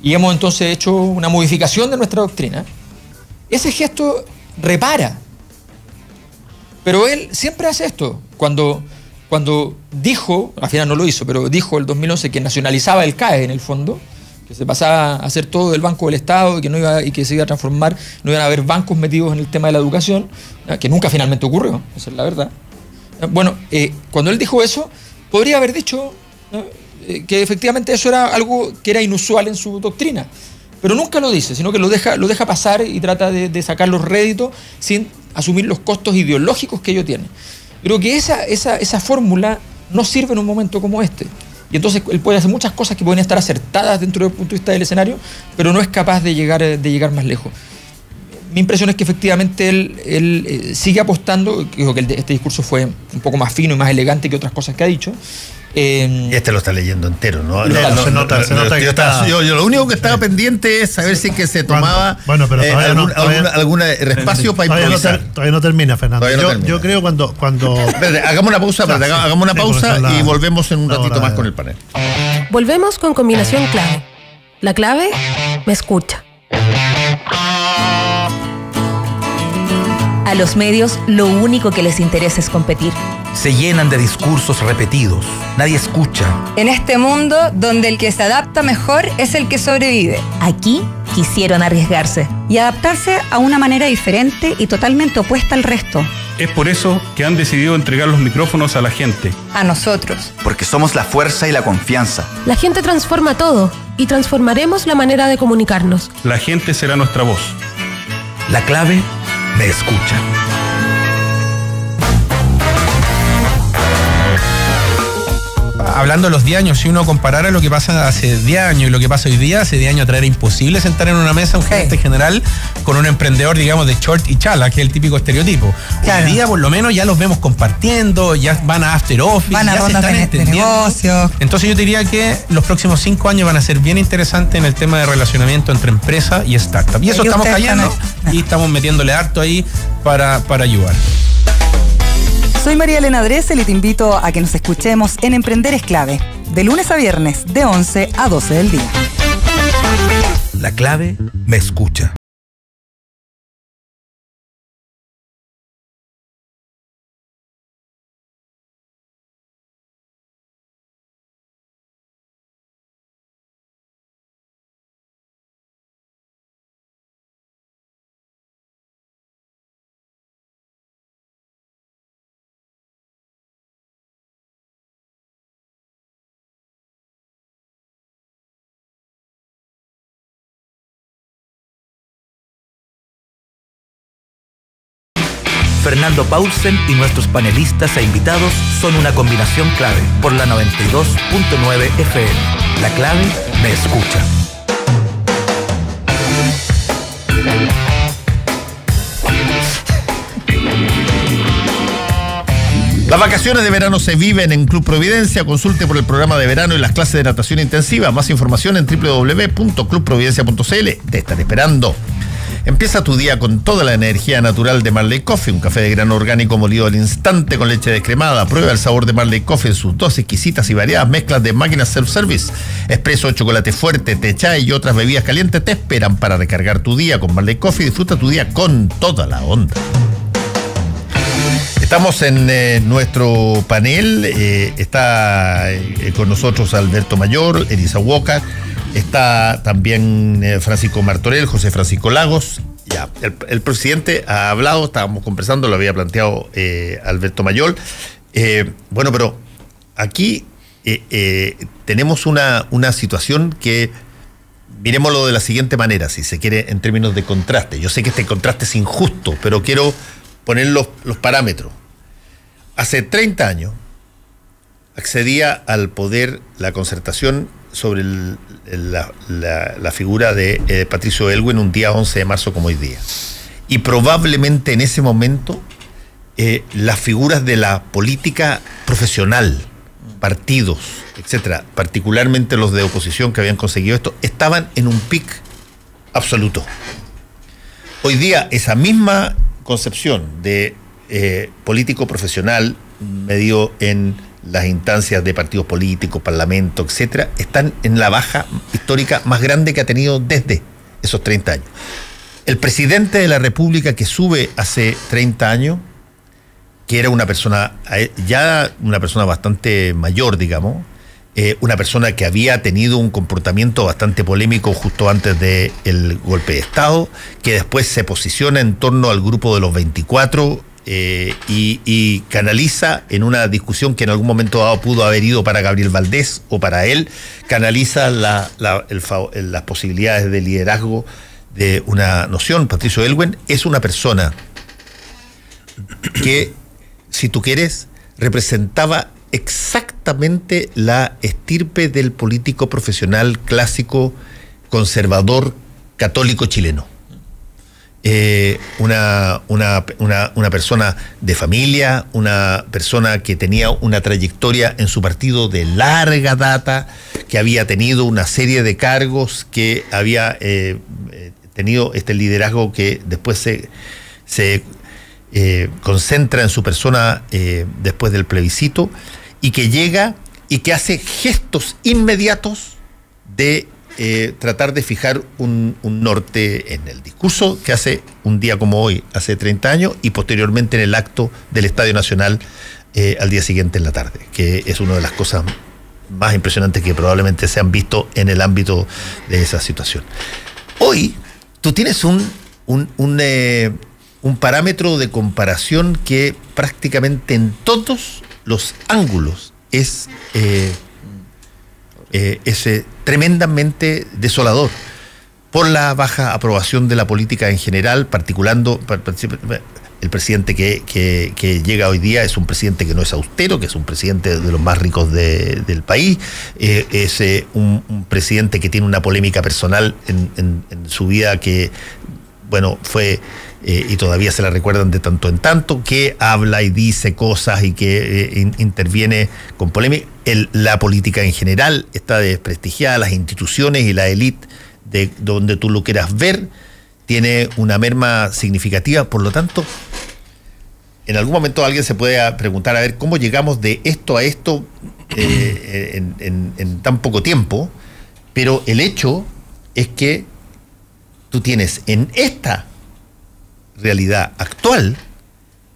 Y hemos entonces hecho una modificación de nuestra doctrina. Ese gesto repara. Pero él siempre hace esto. Cuando, cuando dijo, al final no lo hizo, pero dijo el 2011 que nacionalizaba el CAE en el fondo, que se pasaba a hacer todo del Banco del Estado y que, no iba, y que se iba a transformar, no iban a haber bancos metidos en el tema de la educación, que nunca finalmente ocurrió, esa es la verdad. Bueno, eh, cuando él dijo eso, podría haber dicho eh, que efectivamente eso era algo que era inusual en su doctrina. Pero nunca lo dice, sino que lo deja, lo deja pasar y trata de, sacar los réditos sin asumir los costos ideológicos que ello tiene. Creo que esa, esa, esa fórmula no sirve en un momento como este. Y entonces él puede hacer muchas cosas que pueden estar acertadas dentro del punto de vista del escenario, pero no es capaz de llegar, de llegar más lejos. Mi impresión es que efectivamente él, él eh, sigue apostando, creo que este discurso fue un poco más fino y más elegante que otras cosas que ha dicho. Eh, Y este lo está leyendo entero, ¿no? No, se nota- se nota que yo, estaba- está- yo- yo lo único que estaba pendiente es saber si es que se tomaba Bueno, pero eh, no- algún, todavía- algún- algún espacio para Todavía no, improvisar. todavía no termina, Fernando. Todavía no yo, termina. yo creo cuando, cuando Espérate, hagamos una pausa, espérate, sí. hagamos una pausa la- y volvemos en un ratito hora más con el panel. Volvemos con combinación clave. La clave me escucha. A los medios lo único que les interesa es competir. Se llenan de discursos repetidos. Nadie escucha. En este mundo donde el que se adapta mejor es el que sobrevive. Aquí quisieron arriesgarse. y adaptarse a una manera diferente y totalmente opuesta al resto. Es por eso que han decidido entregar los micrófonos a la gente. A nosotros. Porque somos la fuerza y la confianza. La gente transforma todo y transformaremos la manera de comunicarnos. La gente será nuestra voz. La clave me escucha. Hablando de los 10 años, si uno comparara lo que pasa hace 10 años y lo que pasa hoy día, hace 10 años atrás era imposible sentar en una mesa un gerente general con un emprendedor, digamos, de short y chala, que es el típico estereotipo. Claro. Hoy día, por lo menos, ya los vemos compartiendo, ya van a after office, Van a ya se están entendiendo. negocios. Entonces yo diría que los próximos cinco años van a ser bien interesantes en el tema de relacionamiento entre empresa y startup. Y eso Y estamos cayendo están y estamos metiéndole harto ahí para, para ayudar. Soy María Elena Dressel y te invito a que nos escuchemos en Emprender es clave, de lunes a viernes, de 11 a 12 del día. La clave me escucha. Fernando Paulsen y nuestros panelistas e invitados son una combinación clave por la 92.9 FM. La clave me escucha. Las vacaciones de verano se viven en Club Providencia. Consulte por el programa de verano y las clases de natación intensiva. Más información en www.clubprovidencia.cl. Te están esperando. Empieza tu día con toda la energía natural de Marley Coffee, un café de grano orgánico molido al instante con leche descremada. Prueba el sabor de Marley Coffee en sus dos exquisitas y variadas mezclas de máquinas self-service. Espresso, chocolate fuerte, té y otras bebidas calientes te esperan para recargar tu día con Marley Coffee. Disfruta tu día con toda la onda. Estamos en eh, nuestro panel. eh, está eh, con nosotros Alberto Mayor, Elisa Walker. Está también eh, Francisco Martorell, José Francisco Lagos. Ya, el, presidente ha hablado, estábamos conversando, lo había planteado eh, Alberto Mayor. Eh, bueno, pero aquí tenemos una, una situación que miremoslo de la siguiente manera, si se quiere, en términos de contraste. Yo sé que este contraste es injusto, pero quiero poner los, los parámetros. Hace 30 años accedía al poder la concertación sobre el- la, la- figura de eh, Patricio Elwin un día 11 de marzo como hoy día. Y probablemente en ese momento eh, las figuras de la política profesional, partidos, etcétera, particularmente los de oposición que habían conseguido esto, estaban en un pic absoluto. Hoy día esa misma concepción de eh, político profesional medido en las instancias de partidos políticos, parlamento, etcétera, están en la baja histórica más grande que ha tenido desde esos 30 años. El presidente de la República que sube hace 30 años, que era una persona, eh, ya una persona bastante mayor, digamos, eh, una persona que había tenido un comportamiento bastante polémico justo antes del golpe de Estado, que después se posiciona en torno al grupo de los 24 eh, y, canaliza en una discusión que en algún momento dado pudo haber ido para Gabriel Valdés o para él, canaliza la- la- el las posibilidades de liderazgo de una noción. Patricio Elwen es una persona que, si tú quieres, representaba exactamente la estirpe del político profesional clásico, conservador, católico chileno. Eh, una, una, una, persona de familia, una persona que tenía una trayectoria en su partido de larga data, que había tenido una serie de cargos, que había eh, tenido este liderazgo que después se, se eh, concentra en su persona eh, después del plebiscito y que llega y que hace gestos inmediatos de eh, tratar de fijar un, norte en el discurso que hace un día como hoy, hace 30 años, y posteriormente en el acto del Estadio Nacional al día siguiente en la tarde, que es una de las cosas más impresionantes que probablemente se han visto en el ámbito de esa situación. Hoy tú tienes un, un, un parámetro de comparación que prácticamente en todos los ángulos es, eh, eh, eh, tremendamente desolador por la baja aprobación de la política en general, particulando el presidente que, llega hoy día es un presidente que no es austero, que es un presidente de los más ricos del país, es un, presidente que tiene una polémica personal en su vida que, bueno, fue eh, y todavía se la recuerdan de tanto en tanto, que habla y dice cosas y que eh, interviene con polémica. la política en general está desprestigiada, las instituciones y la élite de donde tú lo quieras ver tiene una merma significativa, por lo tanto, en algún momento alguien se puede preguntar a ver cómo llegamos de esto a esto eh, en tan poco tiempo, pero el hecho es que tú tienes en esta realidad actual,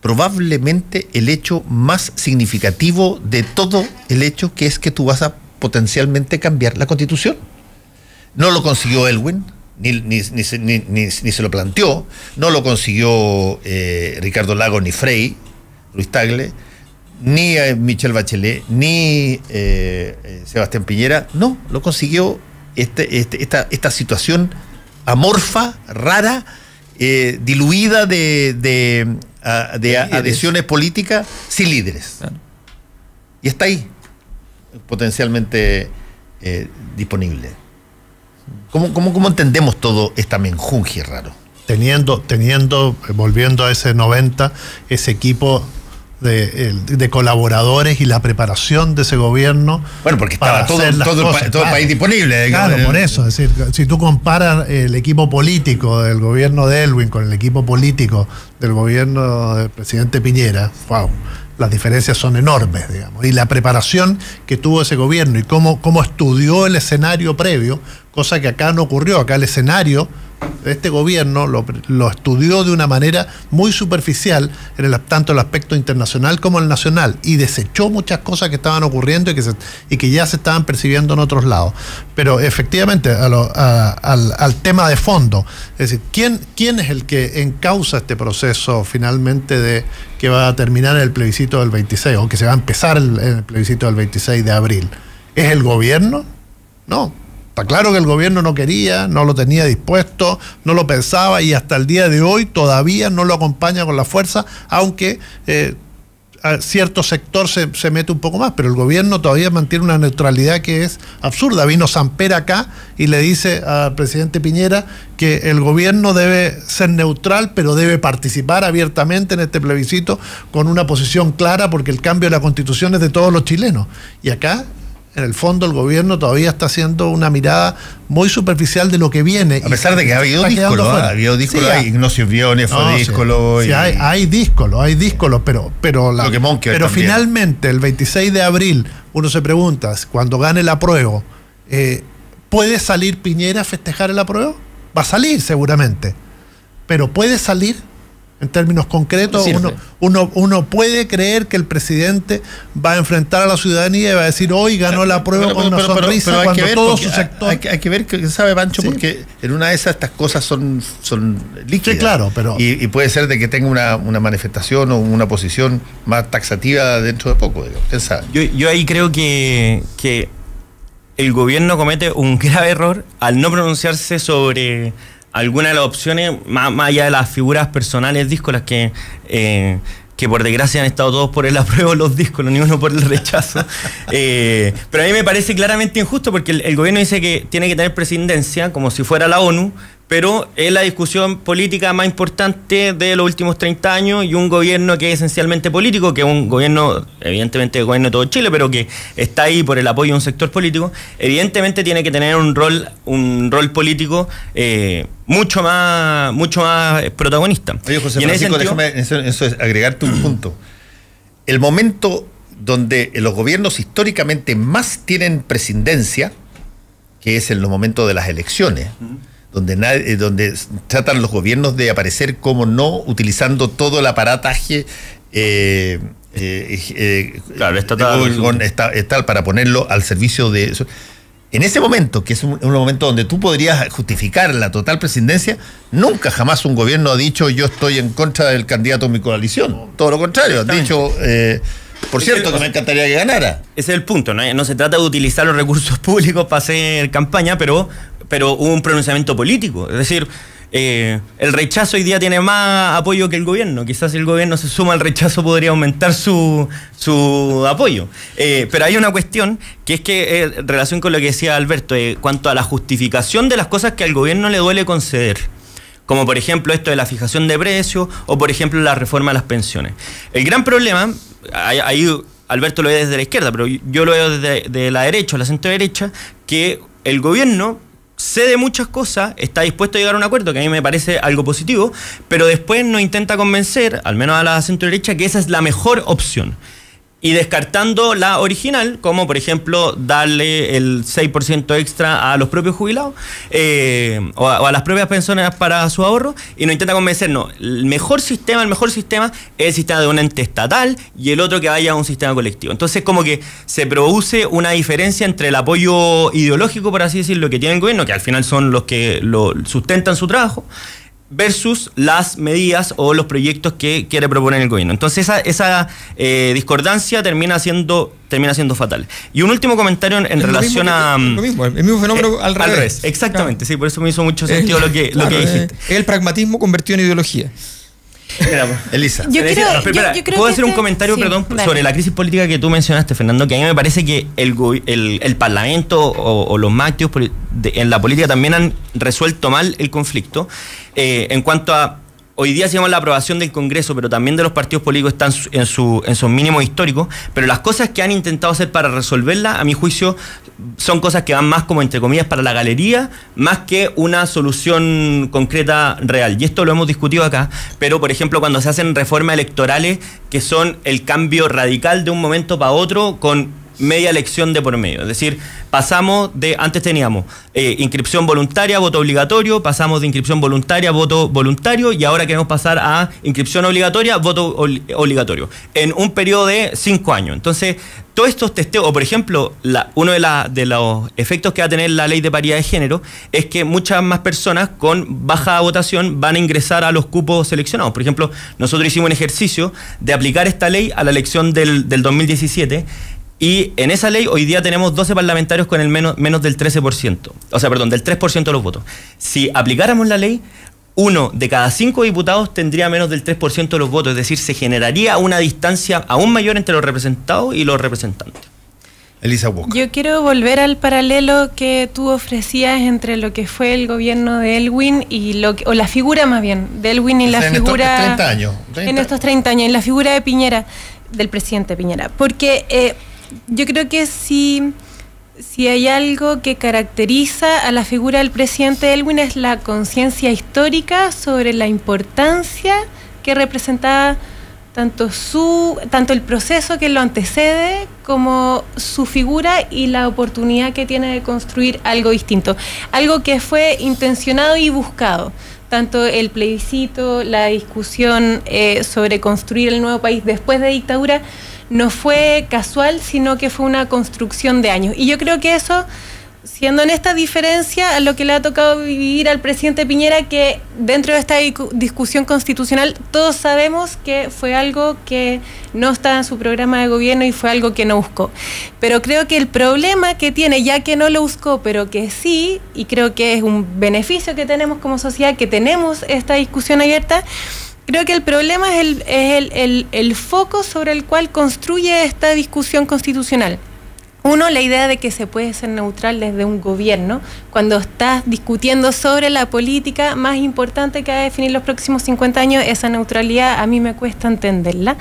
probablemente el hecho más significativo de todo el hecho que es que tú vas a potencialmente cambiar la constitución. No lo consiguió Elwin, ni, ni, se lo planteó, no lo consiguió eh, Ricardo Lago ni Frey, Luis Tagle, ni eh, Michelle Bachelet, ni eh, Sebastián Piñera, no, lo consiguió este, este, esta, esta situación amorfa, rara, eh, diluida de, de, adhesiones políticas sin líderes. Y está ahí, potencialmente eh, disponible. ¿Cómo, cómo, cómo entendemos todo esta menjunje raro? Teniendo, teniendo, volviendo a ese 90, ese equipo de, colaboradores y la preparación de ese gobierno. Bueno, porque estaba todo, todo, el, país disponible. Claro, por eso. Es decir, si tú comparas el equipo político del gobierno de Elwin con el equipo político del gobierno del presidente Piñera, wow, las diferencias son enormes, digamos. Y la preparación que tuvo ese gobierno y cómo, cómo estudió el escenario previo, cosa que acá no ocurrió. Acá el escenario este gobierno lo, estudió de una manera muy superficial, en tanto el aspecto internacional como el nacional, y desechó muchas cosas que estaban ocurriendo y que, y que ya se estaban percibiendo en otros lados. Pero efectivamente, al, tema de fondo, es decir, ¿quién, ¿quién es el que encausa este proceso finalmente de que va a terminar el plebiscito del 26 o que se va a empezar el plebiscito del 26 de abril? ¿Es el gobierno? No, Está claro que el gobierno no quería, no lo tenía dispuesto, no lo pensaba y hasta el día de hoy todavía no lo acompaña con la fuerza, aunque eh, cierto sector se, mete un poco más, pero el gobierno todavía mantiene una neutralidad que es absurda. Vino Samper acá y le dice al presidente Piñera que el gobierno debe ser neutral, pero debe participar abiertamente en este plebiscito con una posición clara, porque el cambio de la constitución es de todos los chilenos. Y acá en el fondo el gobierno todavía está haciendo una mirada muy superficial de lo que viene. A pesar de que ha habido díscolo, ha habido díscolo, hay Ignacio Viones fue díscolo. Sí, hay, hay díscolo, hay díscolo, pero, pero, pero finalmente el 26 de abril uno se pregunta, cuando gane el apruebo, eh, ¿puede salir Piñera a festejar el apruebo? Va a salir seguramente, pero ¿puede salir? En términos concretos, uno, uno, uno, puede creer que el presidente va a enfrentar a la ciudadanía y va a decir, hoy ganó la prueba con una sonrisa cuando todo su sector... Hay, que ver qué sabe Pancho, porque en una de esas estas cosas son, son líquidas. Sí, claro, pero... Y, puede ser de que tenga una, manifestación o una posición más taxativa dentro de poco. Yo, yo ahí creo que, que el gobierno comete un grave error al no pronunciarse sobre algunas de las opciones, más, allá de las figuras personales díscolas que, eh, que por desgracia han estado todos por el apruebo los discos, ni uno por el rechazo. Eh, pero a mí me parece claramente injusto porque el, el gobierno dice que tiene que tener presidencia como si fuera la ONU, pero es la discusión política más importante de los últimos 30 años y un gobierno que es esencialmente político, que es un gobierno, evidentemente el gobierno de todo Chile, pero que está ahí por el apoyo de un sector político, evidentemente tiene que tener un rol, un rol político eh, mucho más, mucho más protagonista. Oye, José Y en ese Francisco, sentido- déjame eso, eso es agregarte un punto. El momento donde los gobiernos históricamente más tienen presidencia, que es en los momentos de las elecciones, donde, nadie- eh, donde tratan los gobiernos de aparecer como no utilizando todo el aparataje eh, eh, eh, estatal. con- esta- estatal para ponerlo al servicio de eso. En ese momento, que es un, un momento donde tú podrías justificar la total presidencia, nunca jamás un gobierno ha dicho yo estoy en contra del candidato de mi coalición. Todo lo contrario, han dicho, por cierto, que- que me encantaría que ganara. Ese es el punto, ¿no? No se trata de utilizar los recursos públicos para hacer campaña, pero, pero hubo un pronunciamiento político. Es decir, eh, el rechazo hoy día tiene más apoyo que el gobierno. Quizás si el gobierno se suma al rechazo podría aumentar su, su apoyo. Eh, pero hay una cuestión que es que, eh, en relación con lo que decía Alberto, eh, cuanto a la justificación de las cosas que al gobierno le duele conceder como por ejemplo esto de la fijación de precios o por ejemplo la reforma de las pensiones. El gran problema, ahí, Alberto lo ve desde la izquierda, pero yo lo veo desde de la derecha, la centro derecha, que el gobierno cede muchas cosas, está dispuesto a llegar a un acuerdo, que a mí me parece algo positivo, pero después nos intenta convencer, al menos a la centro derecha, que esa es la mejor opción. Y descartando la original, como por ejemplo darle el 6% extra a los propios jubilados eh, o, a, las propias pensiones para su ahorro, y nos intenta convencernos, el mejor sistema, el mejor sistema es el sistema de un ente estatal y el otro que vaya a un sistema colectivo. Entonces como que se produce una diferencia entre el apoyo ideológico, por así decirlo, que tiene el gobierno, que al final son los que lo sustentan su trabajo, versus las medidas o los proyectos que quiere proponer el gobierno. Entonces esa, esa eh, discordancia termina siendo, termina siendo fatal. Y un último comentario en, relación mismo a... lo mismo, el mismo fenómeno eh, al revés. Exactamente, sí, por eso me hizo mucho sentido lo que, lo claro, que dijiste. El pragmatismo convertido en ideología. Elisa. Yo creo- espera, yo creo ¿Puedo que hacer un este- comentario, sí, perdón, dale. sobre la crisis política que tú mencionaste, Fernando? Que a mí me parece que el, el, el Parlamento o, o los más activos en la política también han resuelto mal el conflicto. Eh, en cuanto a. Hoy día hacemos la aprobación del Congreso, pero también de los partidos políticos están en, su, en sus mínimos históricos. Pero las cosas que han intentado hacer para resolverla, a mi juicio, son cosas que van más como entre comillas para la galería, más que una solución concreta real. Y esto lo hemos discutido acá, pero por ejemplo cuando se hacen reformas electorales que son el cambio radical de un momento para otro con media elección de por medio. Es decir, pasamos de, antes teníamos eh, inscripción voluntaria, voto obligatorio, pasamos de inscripción voluntaria, voto voluntario y ahora queremos pasar a inscripción obligatoria, voto obligatorio, en un periodo de cinco años. Entonces, todos estos testeos, o por ejemplo, uno de, los efectos que va a tener la ley de paridad de género es que muchas más personas con baja votación van a ingresar a los cupos seleccionados. Por ejemplo, nosotros hicimos un ejercicio de aplicar esta ley a la elección del 2017 y en esa ley hoy día tenemos 12 parlamentarios con el menos, menos del 13%, o sea, perdón, del 3% de los votos. Si aplicáramos la ley, uno de cada cinco diputados tendría menos del 3% de los votos, es decir, se generaría una distancia aún mayor entre los representados y los representantes. Elisa Walker. Yo quiero volver al paralelo que tú ofrecías entre lo que fue el gobierno de Elwin y lo que, o la figura más bien de Elwin y la en estos figura 30 años. 30. en estos 30 años, en la figura de Piñera, del presidente Piñera. Porque eh, yo creo que si, si hay algo que caracteriza a la figura del presidente Elwin es la conciencia histórica sobre la importancia que representaba tanto su tanto el proceso que lo antecede como su figura y la oportunidad que tiene de construir algo distinto, algo que fue intencionado y buscado. Tanto el plebiscito, la discusión eh, sobre construir el nuevo país después de dictadura, no fue casual, sino que fue una construcción de años. Y yo creo que eso, siendo en esta diferencia a lo que le ha tocado vivir al presidente Piñera, que dentro de esta discusión constitucional todos sabemos que fue algo que no estaba en su programa de gobierno y fue algo que no buscó. Pero creo que el problema que tiene, ya que no lo buscó, pero que sí, y creo que es un beneficio que tenemos como sociedad, que tenemos esta discusión abierta, Creo que el problema es el, es el, foco sobre el cual construye esta discusión constitucional. Uno, la idea de que se puede ser neutral desde un gobierno cuando estás discutiendo sobre la política más importante que va a definir los próximos 50 años, esa neutralidad a mí me cuesta entenderla.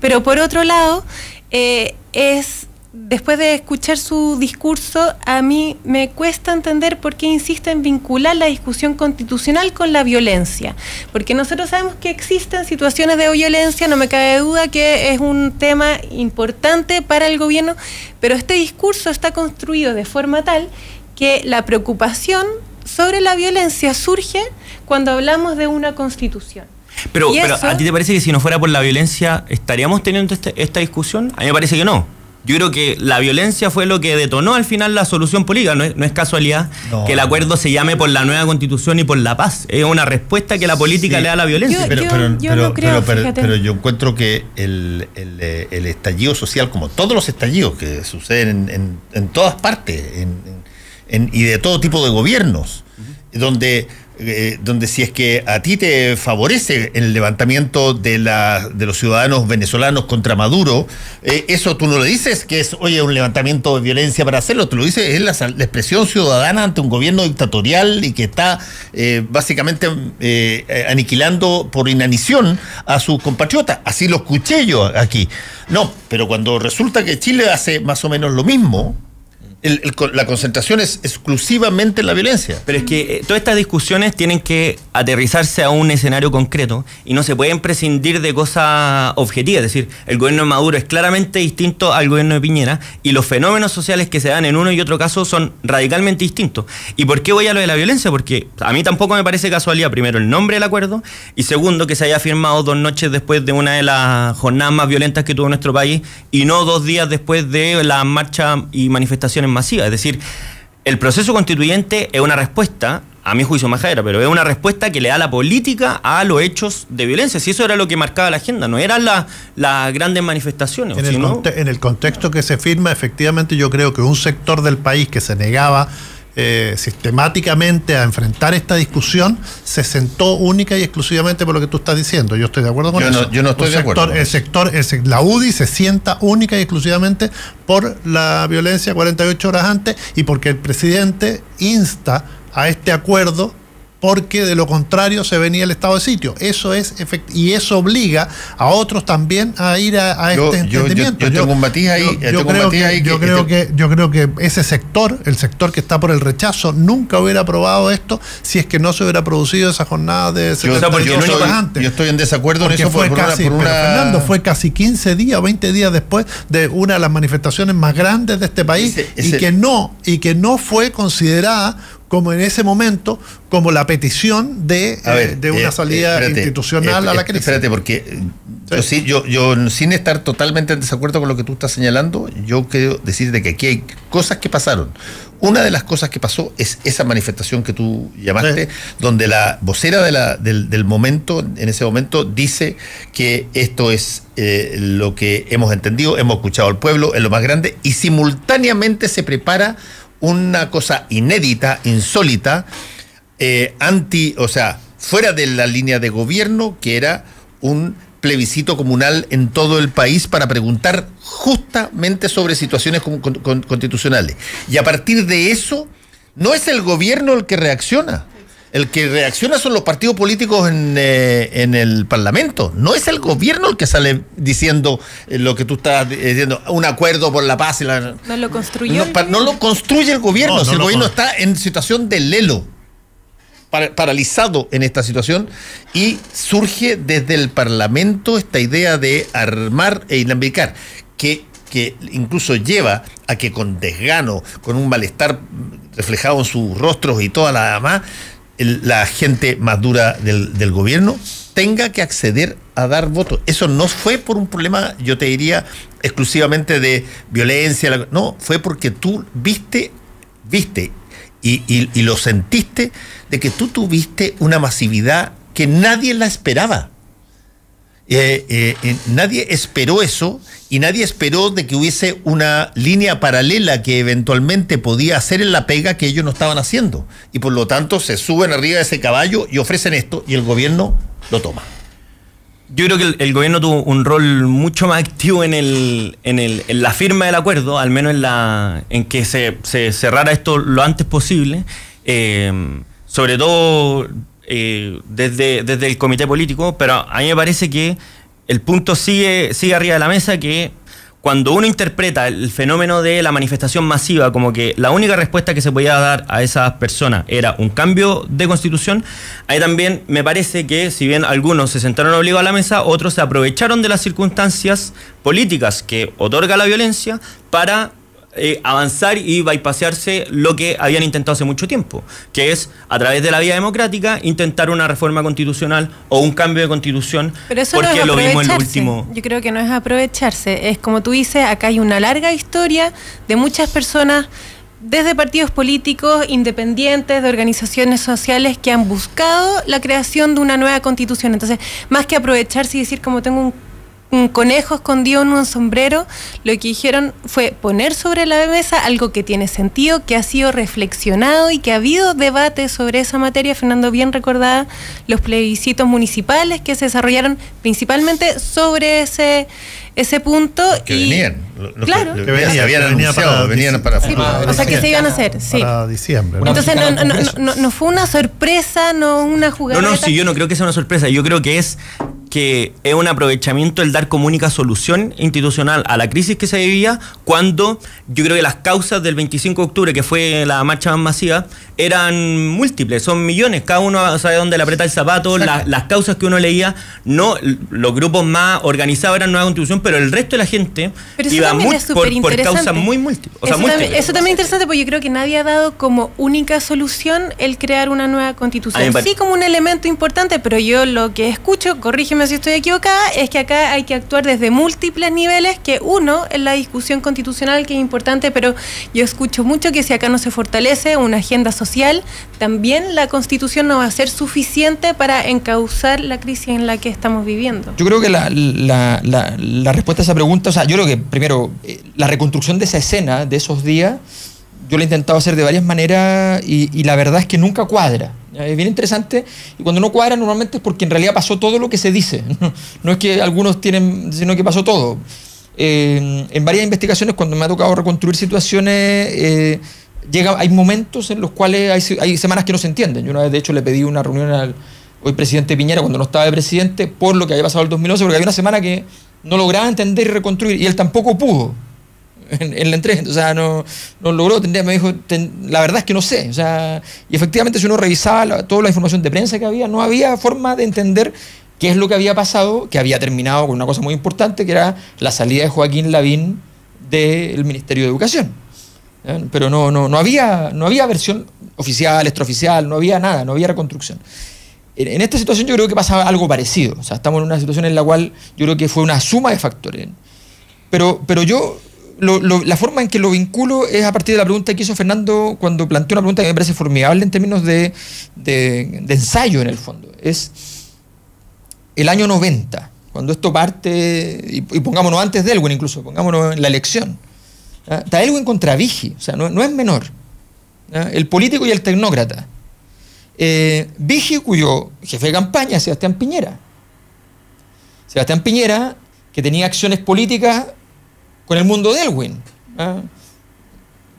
Pero por otro lado, eh, es después de escuchar su discurso, a mí me cuesta entender por qué insiste en vincular la discusión constitucional con la violencia. Porque nosotros sabemos que existen situaciones de violencia, no me cabe duda que es un tema importante para el gobierno, pero este discurso está construido de forma tal que la preocupación sobre la violencia surge cuando hablamos de una constitución. Pero, pero ¿a ti te parece que si no fuera por la violencia estaríamos teniendo este- esta discusión? A mí me parece que no. Yo creo que la violencia fue lo que detonó al final la solución política. No es, no es casualidad No. que el acuerdo se llame por la nueva constitución y por la paz. Es una respuesta que la política Sí. le da a la violencia. Yo- pero, yo- pero, yo pero- no creo, pero- pero- fíjate. pero yo encuentro que el, el, eh, el estallido social, como todos los estallidos que suceden en, en- en todas partes en- en- y de todo tipo de gobiernos, donde, eh, donde si es que a ti te favorece el levantamiento de, la, de los ciudadanos venezolanos contra Maduro, eh, eso tú no lo dices que es, oye, un levantamiento de violencia para hacerlo, tú lo dices, es la, expresión ciudadana ante un gobierno dictatorial y que está eh, básicamente aniquilando por inanición a sus compatriotas. Así lo escuché yo aquí. No, pero cuando resulta que Chile hace más o menos lo mismo, el- el la concentración es exclusivamente en la violencia. Pero es que eh, todas estas discusiones tienen que aterrizarse a un escenario concreto y no se pueden prescindir de cosas objetivas. Es decir, el gobierno de Maduro es claramente distinto al gobierno de Piñera y los fenómenos sociales que se dan en uno y otro caso son radicalmente distintos. ¿Y por qué voy a lo de la violencia? Porque a mí tampoco me parece casualidad, primero, el nombre del acuerdo y segundo, que se haya firmado dos noches después de una de las jornadas más violentas que tuvo nuestro país y no dos días después de la marcha y manifestaciones masivas. Es decir, el proceso constituyente es una respuesta, a mi juicio majadera, pero es una respuesta que le da la política a los hechos de violencia. Si eso era lo que marcaba la agenda, no eran la- las grandes manifestaciones. En el, sino- en el contexto que se firma, efectivamente yo creo que un sector del país que se negaba eh, sistemáticamente a enfrentar esta discusión se sentó única y exclusivamente por lo que tú estás diciendo. Yo estoy de acuerdo con Yo no- eso. yo no estoy de acuerdo sector- El sector, el sec- la UDI se sienta única y exclusivamente por la violencia 48 horas antes y porque el presidente insta a este acuerdo porque de lo contrario se venía el estado de sitio. Eso es efect- y eso obliga a otros también a ir a, a Yo- este yo- entendimiento. yo tengo un matiz ahí, yo- yo yo tengo un creo que- ahí yo que- creo que- que yo creo que ese sector, el sector que está por el rechazo, nunca hubiera aprobado esto si es que no se hubiera producido esa jornada de Yo, 72 yo estoy, horas antes. yo estoy en desacuerdo en Porque eso por, fue por una- casi, por pero, una- Fernando, fue casi 15 días o 20 días después de una de las manifestaciones más grandes de este país Ese- y que no y que no fue considerada como en ese momento como la petición de, ver, eh, de una eh, salida espérate, institucional eh, a la crisis. Espérate, porque yo, sí, yo, yo sin estar totalmente en desacuerdo con lo que tú estás señalando, yo quiero decirte que aquí hay cosas que pasaron. Una de las cosas que pasó es esa manifestación que tú llamaste, Sí. donde la vocera de la- del, del momento, en ese momento, dice que esto es lo que hemos entendido, hemos escuchado al pueblo, es lo más grande, y simultáneamente se prepara una cosa inédita, insólita, eh, anti, o sea, fuera de la línea de gobierno, que era un plebiscito comunal en todo el país para preguntar justamente sobre situaciones con- con- con- constitucionales. Y a partir de eso, no es el gobierno el que reacciona. El que reacciona son los partidos políticos en, eh, en el Parlamento. No es el gobierno el que sale diciendo eh, lo que tú estás diciendo, un acuerdo por la paz y la... No lo construyó. No, pa- no lo construye el gobierno, No, no si el gobierno está en situación de lelo, para- paralizado en esta situación, y surge desde el Parlamento esta idea de armar e inaplicar, que, que incluso lleva a que con desgano, con un malestar reflejado en sus rostros y toda la demás, el- la gente más dura del, del gobierno tenga que acceder a dar votos. Eso no fue por un problema, yo te diría, exclusivamente de violencia, no, fue porque tú viste, viste y, y- y lo sentiste de que tú tuviste una masividad que nadie la esperaba. Eh, eh, eh, nadie esperó eso y nadie esperó de que hubiese una línea paralela que eventualmente podía hacer en la pega que ellos no estaban haciendo. Y por lo tanto se suben arriba de ese caballo y ofrecen esto y el gobierno lo toma. Yo creo que el, el gobierno tuvo un rol mucho más activo en, el, en, el, en la firma del acuerdo, al menos en, la, en que se, se cerrara esto lo antes posible. Sobre todo eh, desde, desde el comité político, pero a mí me parece que el punto sigue, sigue arriba de la mesa que cuando uno interpreta el fenómeno de la manifestación masiva como que la única respuesta que se podía dar a esas personas era un cambio de constitución, ahí también me parece que si bien algunos se sentaron obligados a la mesa, otros se aprovecharon de las circunstancias políticas que otorga la violencia para eh, avanzar y bypasearse lo que habían intentado hace mucho tiempo, que es a través de la vía democrática intentar una reforma constitucional o un cambio de constitución, Pero eso porque no es lo vimos en aprovecharse. último. Yo creo que no es aprovecharse. Es como tú dices, acá hay una larga historia de muchas personas desde partidos políticos, independientes, de organizaciones sociales que han buscado la creación de una nueva constitución. Entonces, más que aprovecharse y decir como tengo un, un conejo escondido en un sombrero, lo que dijeron fue poner sobre la mesa algo que tiene sentido, que ha sido reflexionado y que ha habido debate sobre esa materia. Fernando bien recordaba los plebiscitos municipales que se desarrollaron principalmente sobre ese, ese punto. Que y- venían. Claro. que, Que lo que se venía- habían que venía anunciado, para venían para Sí, o sea que se iban a hacer, sí. Para diciembre. ¿no? Entonces no, no- no fue una sorpresa, no una jugada. No, no, sí, yo no creo que sea una sorpresa. Yo creo que es que es un aprovechamiento el dar como única solución institucional a la crisis que se vivía cuando yo creo que las causas del 25 de octubre, que fue la marcha más masiva, eran múltiples, son millones, cada uno sabe dónde le aprieta el zapato, la- las causas que uno leía, no los grupos más organizados eran nueva constitución, pero el resto de la gente Pero iba muy- por, causas muy múltiples. O sea, eso, también, eso también es interesante porque yo creo que nadie ha dado como única solución el crear una nueva constitución. Sí como un elemento importante, pero yo lo que escucho, corrígeme si estoy equivocada, es que acá hay que actuar desde múltiples niveles, que uno es la discusión constitucional, que es importante, pero yo escucho mucho que si acá no se fortalece una agenda social, también la constitución no va a ser suficiente para encauzar la crisis en la que estamos viviendo. Yo creo que la, la- la- respuesta a esa pregunta, o sea, yo creo que primero, eh, la reconstrucción de esa escena, de esos días, yo lo he intentado hacer de varias maneras y la verdad es que nunca cuadra. ¿Ya? Es bien interesante y cuando no cuadra normalmente es porque en realidad pasó todo lo que se dice. No, es que algunos tienen, sino que pasó todo. Eh, en varias investigaciones, cuando me ha tocado reconstruir situaciones, eh, llega, hay momentos en los cuales hay, hay semanas que no se entienden. Yo una vez, de hecho, le pedí una reunión al hoy presidente Piñera cuando no estaba de presidente por lo que había pasado el 2011, porque había una semana que no lograba entender y reconstruir y él tampoco pudo en, en la entrevista, o sea, no, no logró, tendría, me dijo, "Ten- la verdad es que no sé, o sea, y efectivamente si uno revisaba la- toda la información de prensa que había, no había forma de entender qué es lo que había pasado, que había terminado con una cosa muy importante, que era la salida de Joaquín Lavín del Ministerio de Educación. ¿ya? Pero no, no, no, había, no había versión oficial, extraoficial, no había nada, no había reconstrucción. En, en esta situación yo creo que pasaba algo parecido. O sea, estamos en una situación en la cual yo creo que fue una suma de factores. Pero, pero yo, la forma en que lo vinculo es a partir de la pregunta que hizo Fernando cuando planteó una pregunta que me parece formidable en términos de, ensayo en el fondo. Es el año 90, cuando esto parte, y, pongámonos antes de Elwin incluso, pongámonos en la elección. Está Elwin contra Vigi, o sea, no, no es menor. El político y el tecnócrata. Eh, Vigi, cuyo jefe de campaña es Sebastián Piñera. Sebastián Piñera, que tenía acciones políticas con el mundo de Elwin. ¿ah?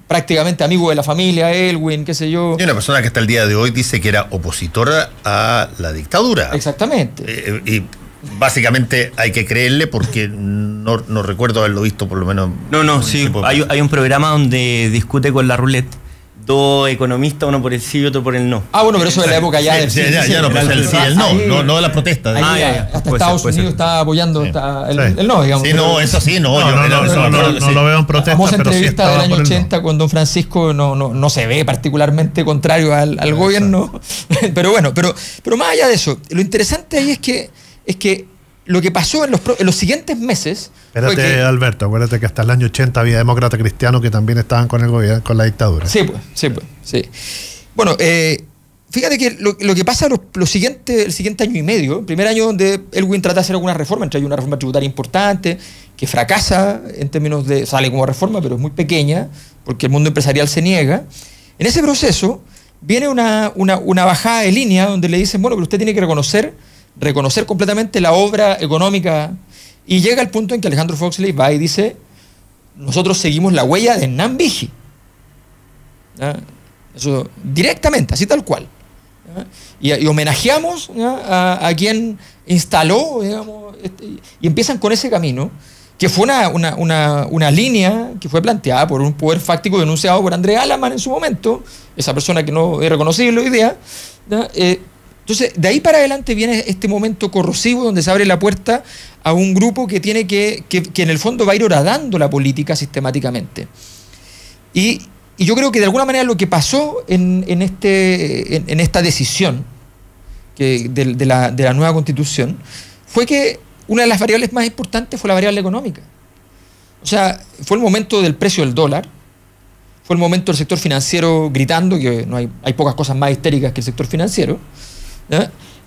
Prácticamente amigo de la familia, Elwin, qué sé yo. Y una persona que hasta el día de hoy dice que era opositora a la dictadura. Exactamente. Eh, y básicamente hay que creerle porque no, no recuerdo haberlo visto por lo menos. No, no, sí. de- Hay, hay un programa donde discute con la roulette dos economistas, uno por el sí y otro por el no. Ah, bueno, pero eso de la época ya Sí, del sí, sí, ya, sí, ya no, pues el sí, el no, no, no de la protesta. Ahí, Ah, ya, ya. Hasta Estados ser. Unidos está apoyando está el, no, digamos. Sí, no, eso sí, no. No, yo- no, no, eso no, me no, acuerdo, no sí. lo veo en protesta, famosa pero sí entrevista del año por el no. 80 con don Francisco no, no, no se ve particularmente contrario al, al gobierno. pero bueno, pero, pero más allá de eso, lo interesante ahí es que, es que lo que pasó en los, en los siguientes meses Espérate, que- Alberto, acuérdate que hasta el año 80 había demócratas cristianos que también estaban con el gobierno, con la dictadura. Sí, pues, sí, pues, sí. Bueno, eh, fíjate que lo, lo que pasa los, los siguientes, el siguiente año y medio, el primer año donde Elwin trata de hacer alguna reforma, entre ellas una reforma tributaria importante, que fracasa en términos de, sale como reforma, pero es muy pequeña, porque el mundo empresarial se niega. En ese proceso viene una, una, una bajada de línea donde le dicen, bueno, pero usted tiene que reconocer reconocer completamente la obra económica. Y llega el punto en que Alejandro Foxley va y dice, nosotros seguimos la huella de Hernán Vigi. Directamente, así tal cual. Y, homenajeamos a, quien instaló, digamos, este, y empiezan con ese camino, que fue una, una, una, línea que fue planteada por un poder fáctico denunciado por André Alaman en su momento, esa persona que no es reconocible hoy día. Eh, entonces, de ahí para adelante viene este momento corrosivo donde se abre la puerta a un grupo que tiene que, que, en el fondo va a ir horadando la política sistemáticamente. Y, yo creo que de alguna manera lo que pasó en, este, en, esta decisión de la nueva constitución fue que una de las variables más importantes fue la variable económica. O sea, fue el momento del precio del dólar, fue el momento del sector financiero gritando, que no hay, hay pocas cosas más histéricas que el sector financiero,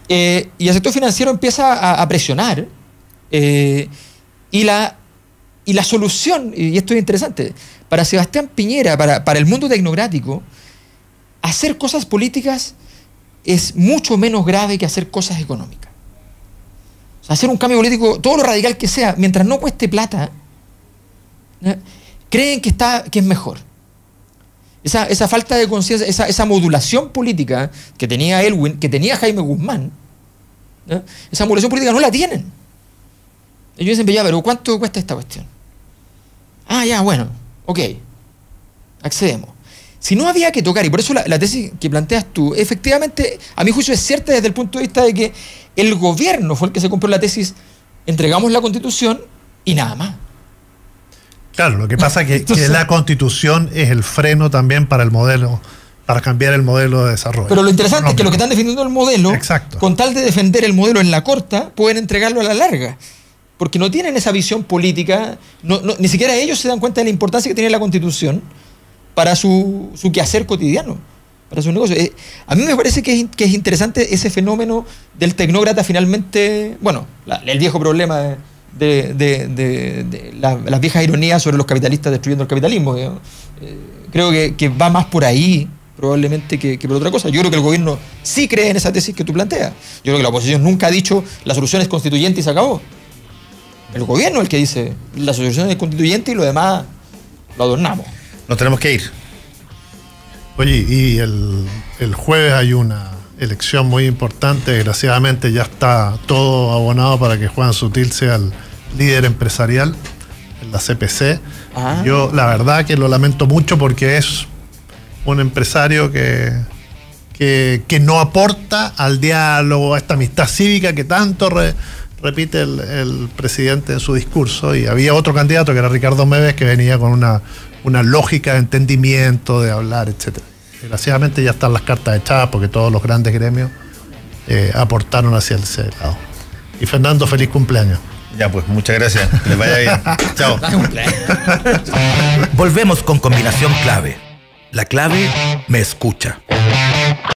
Eh, y el sector financiero empieza a, presionar, eh, y, la, y la solución, y esto es interesante, para Sebastián Piñera, para, para el mundo tecnocrático, hacer cosas políticas es mucho menos grave que hacer cosas económicas. Hacer un cambio político, todo lo radical que sea, mientras no cueste plata, creen que, está, que es mejor. Esa, esa falta de conciencia, esa, esa modulación política que tenía Elwin, que tenía Jaime Guzmán, ¿ya? esa modulación política no la tienen. Ellos dicen, ya, pero ¿cuánto cuesta esta cuestión? Ah, ya, bueno, ok, accedemos. Si no había que tocar, y por eso la, la, tesis que planteas tú, efectivamente, a mi juicio es cierta desde el punto de vista de que el gobierno fue el que se compró la tesis, entregamos la constitución y nada más. Claro, lo que pasa es que, Entonces, que la constitución es el freno también para el modelo, para cambiar el modelo de desarrollo. Pero lo interesante es que los que están defendiendo el modelo, Exacto. con tal de defender el modelo en la corta, pueden entregarlo a la larga. Porque no tienen esa visión política, no, no, ni siquiera ellos se dan cuenta de la importancia que tiene la constitución para su, su quehacer cotidiano, para su negocio. Eh, a mí me parece que es, que es, interesante ese fenómeno del tecnócrata finalmente, bueno, la, el viejo problema de, de, de, de la, las viejas ironías sobre los capitalistas destruyendo el capitalismo. Eh, creo que, va más por ahí probablemente que, que, por otra cosa. Yo creo que el gobierno sí cree en esa tesis que tú planteas. Yo creo que la oposición nunca ha dicho la solución es constituyente y se acabó. El gobierno es el que dice la solución es constituyente y lo demás lo adornamos. Nos tenemos que ir. Oye, y el, el, jueves hay una elección muy importante. Desgraciadamente ya está todo abonado para que Juan Sutil sea el líder empresarial en la CPC. Ah. Yo la verdad que lo lamento mucho porque es un empresario que, que, que no aporta al diálogo, a esta amistad cívica que tanto re, repite el, el, presidente en su discurso. Y había otro candidato que era Ricardo Meves que venía con una una lógica de entendimiento, de hablar, etc. Desgraciadamente ya están las cartas echadas porque todos los grandes gremios eh, aportaron hacia ese lado. Y Fernando, feliz cumpleaños. Ya, pues muchas gracias. Que les vaya bien. Chao. Volvemos con combinación clave. La clave me escucha.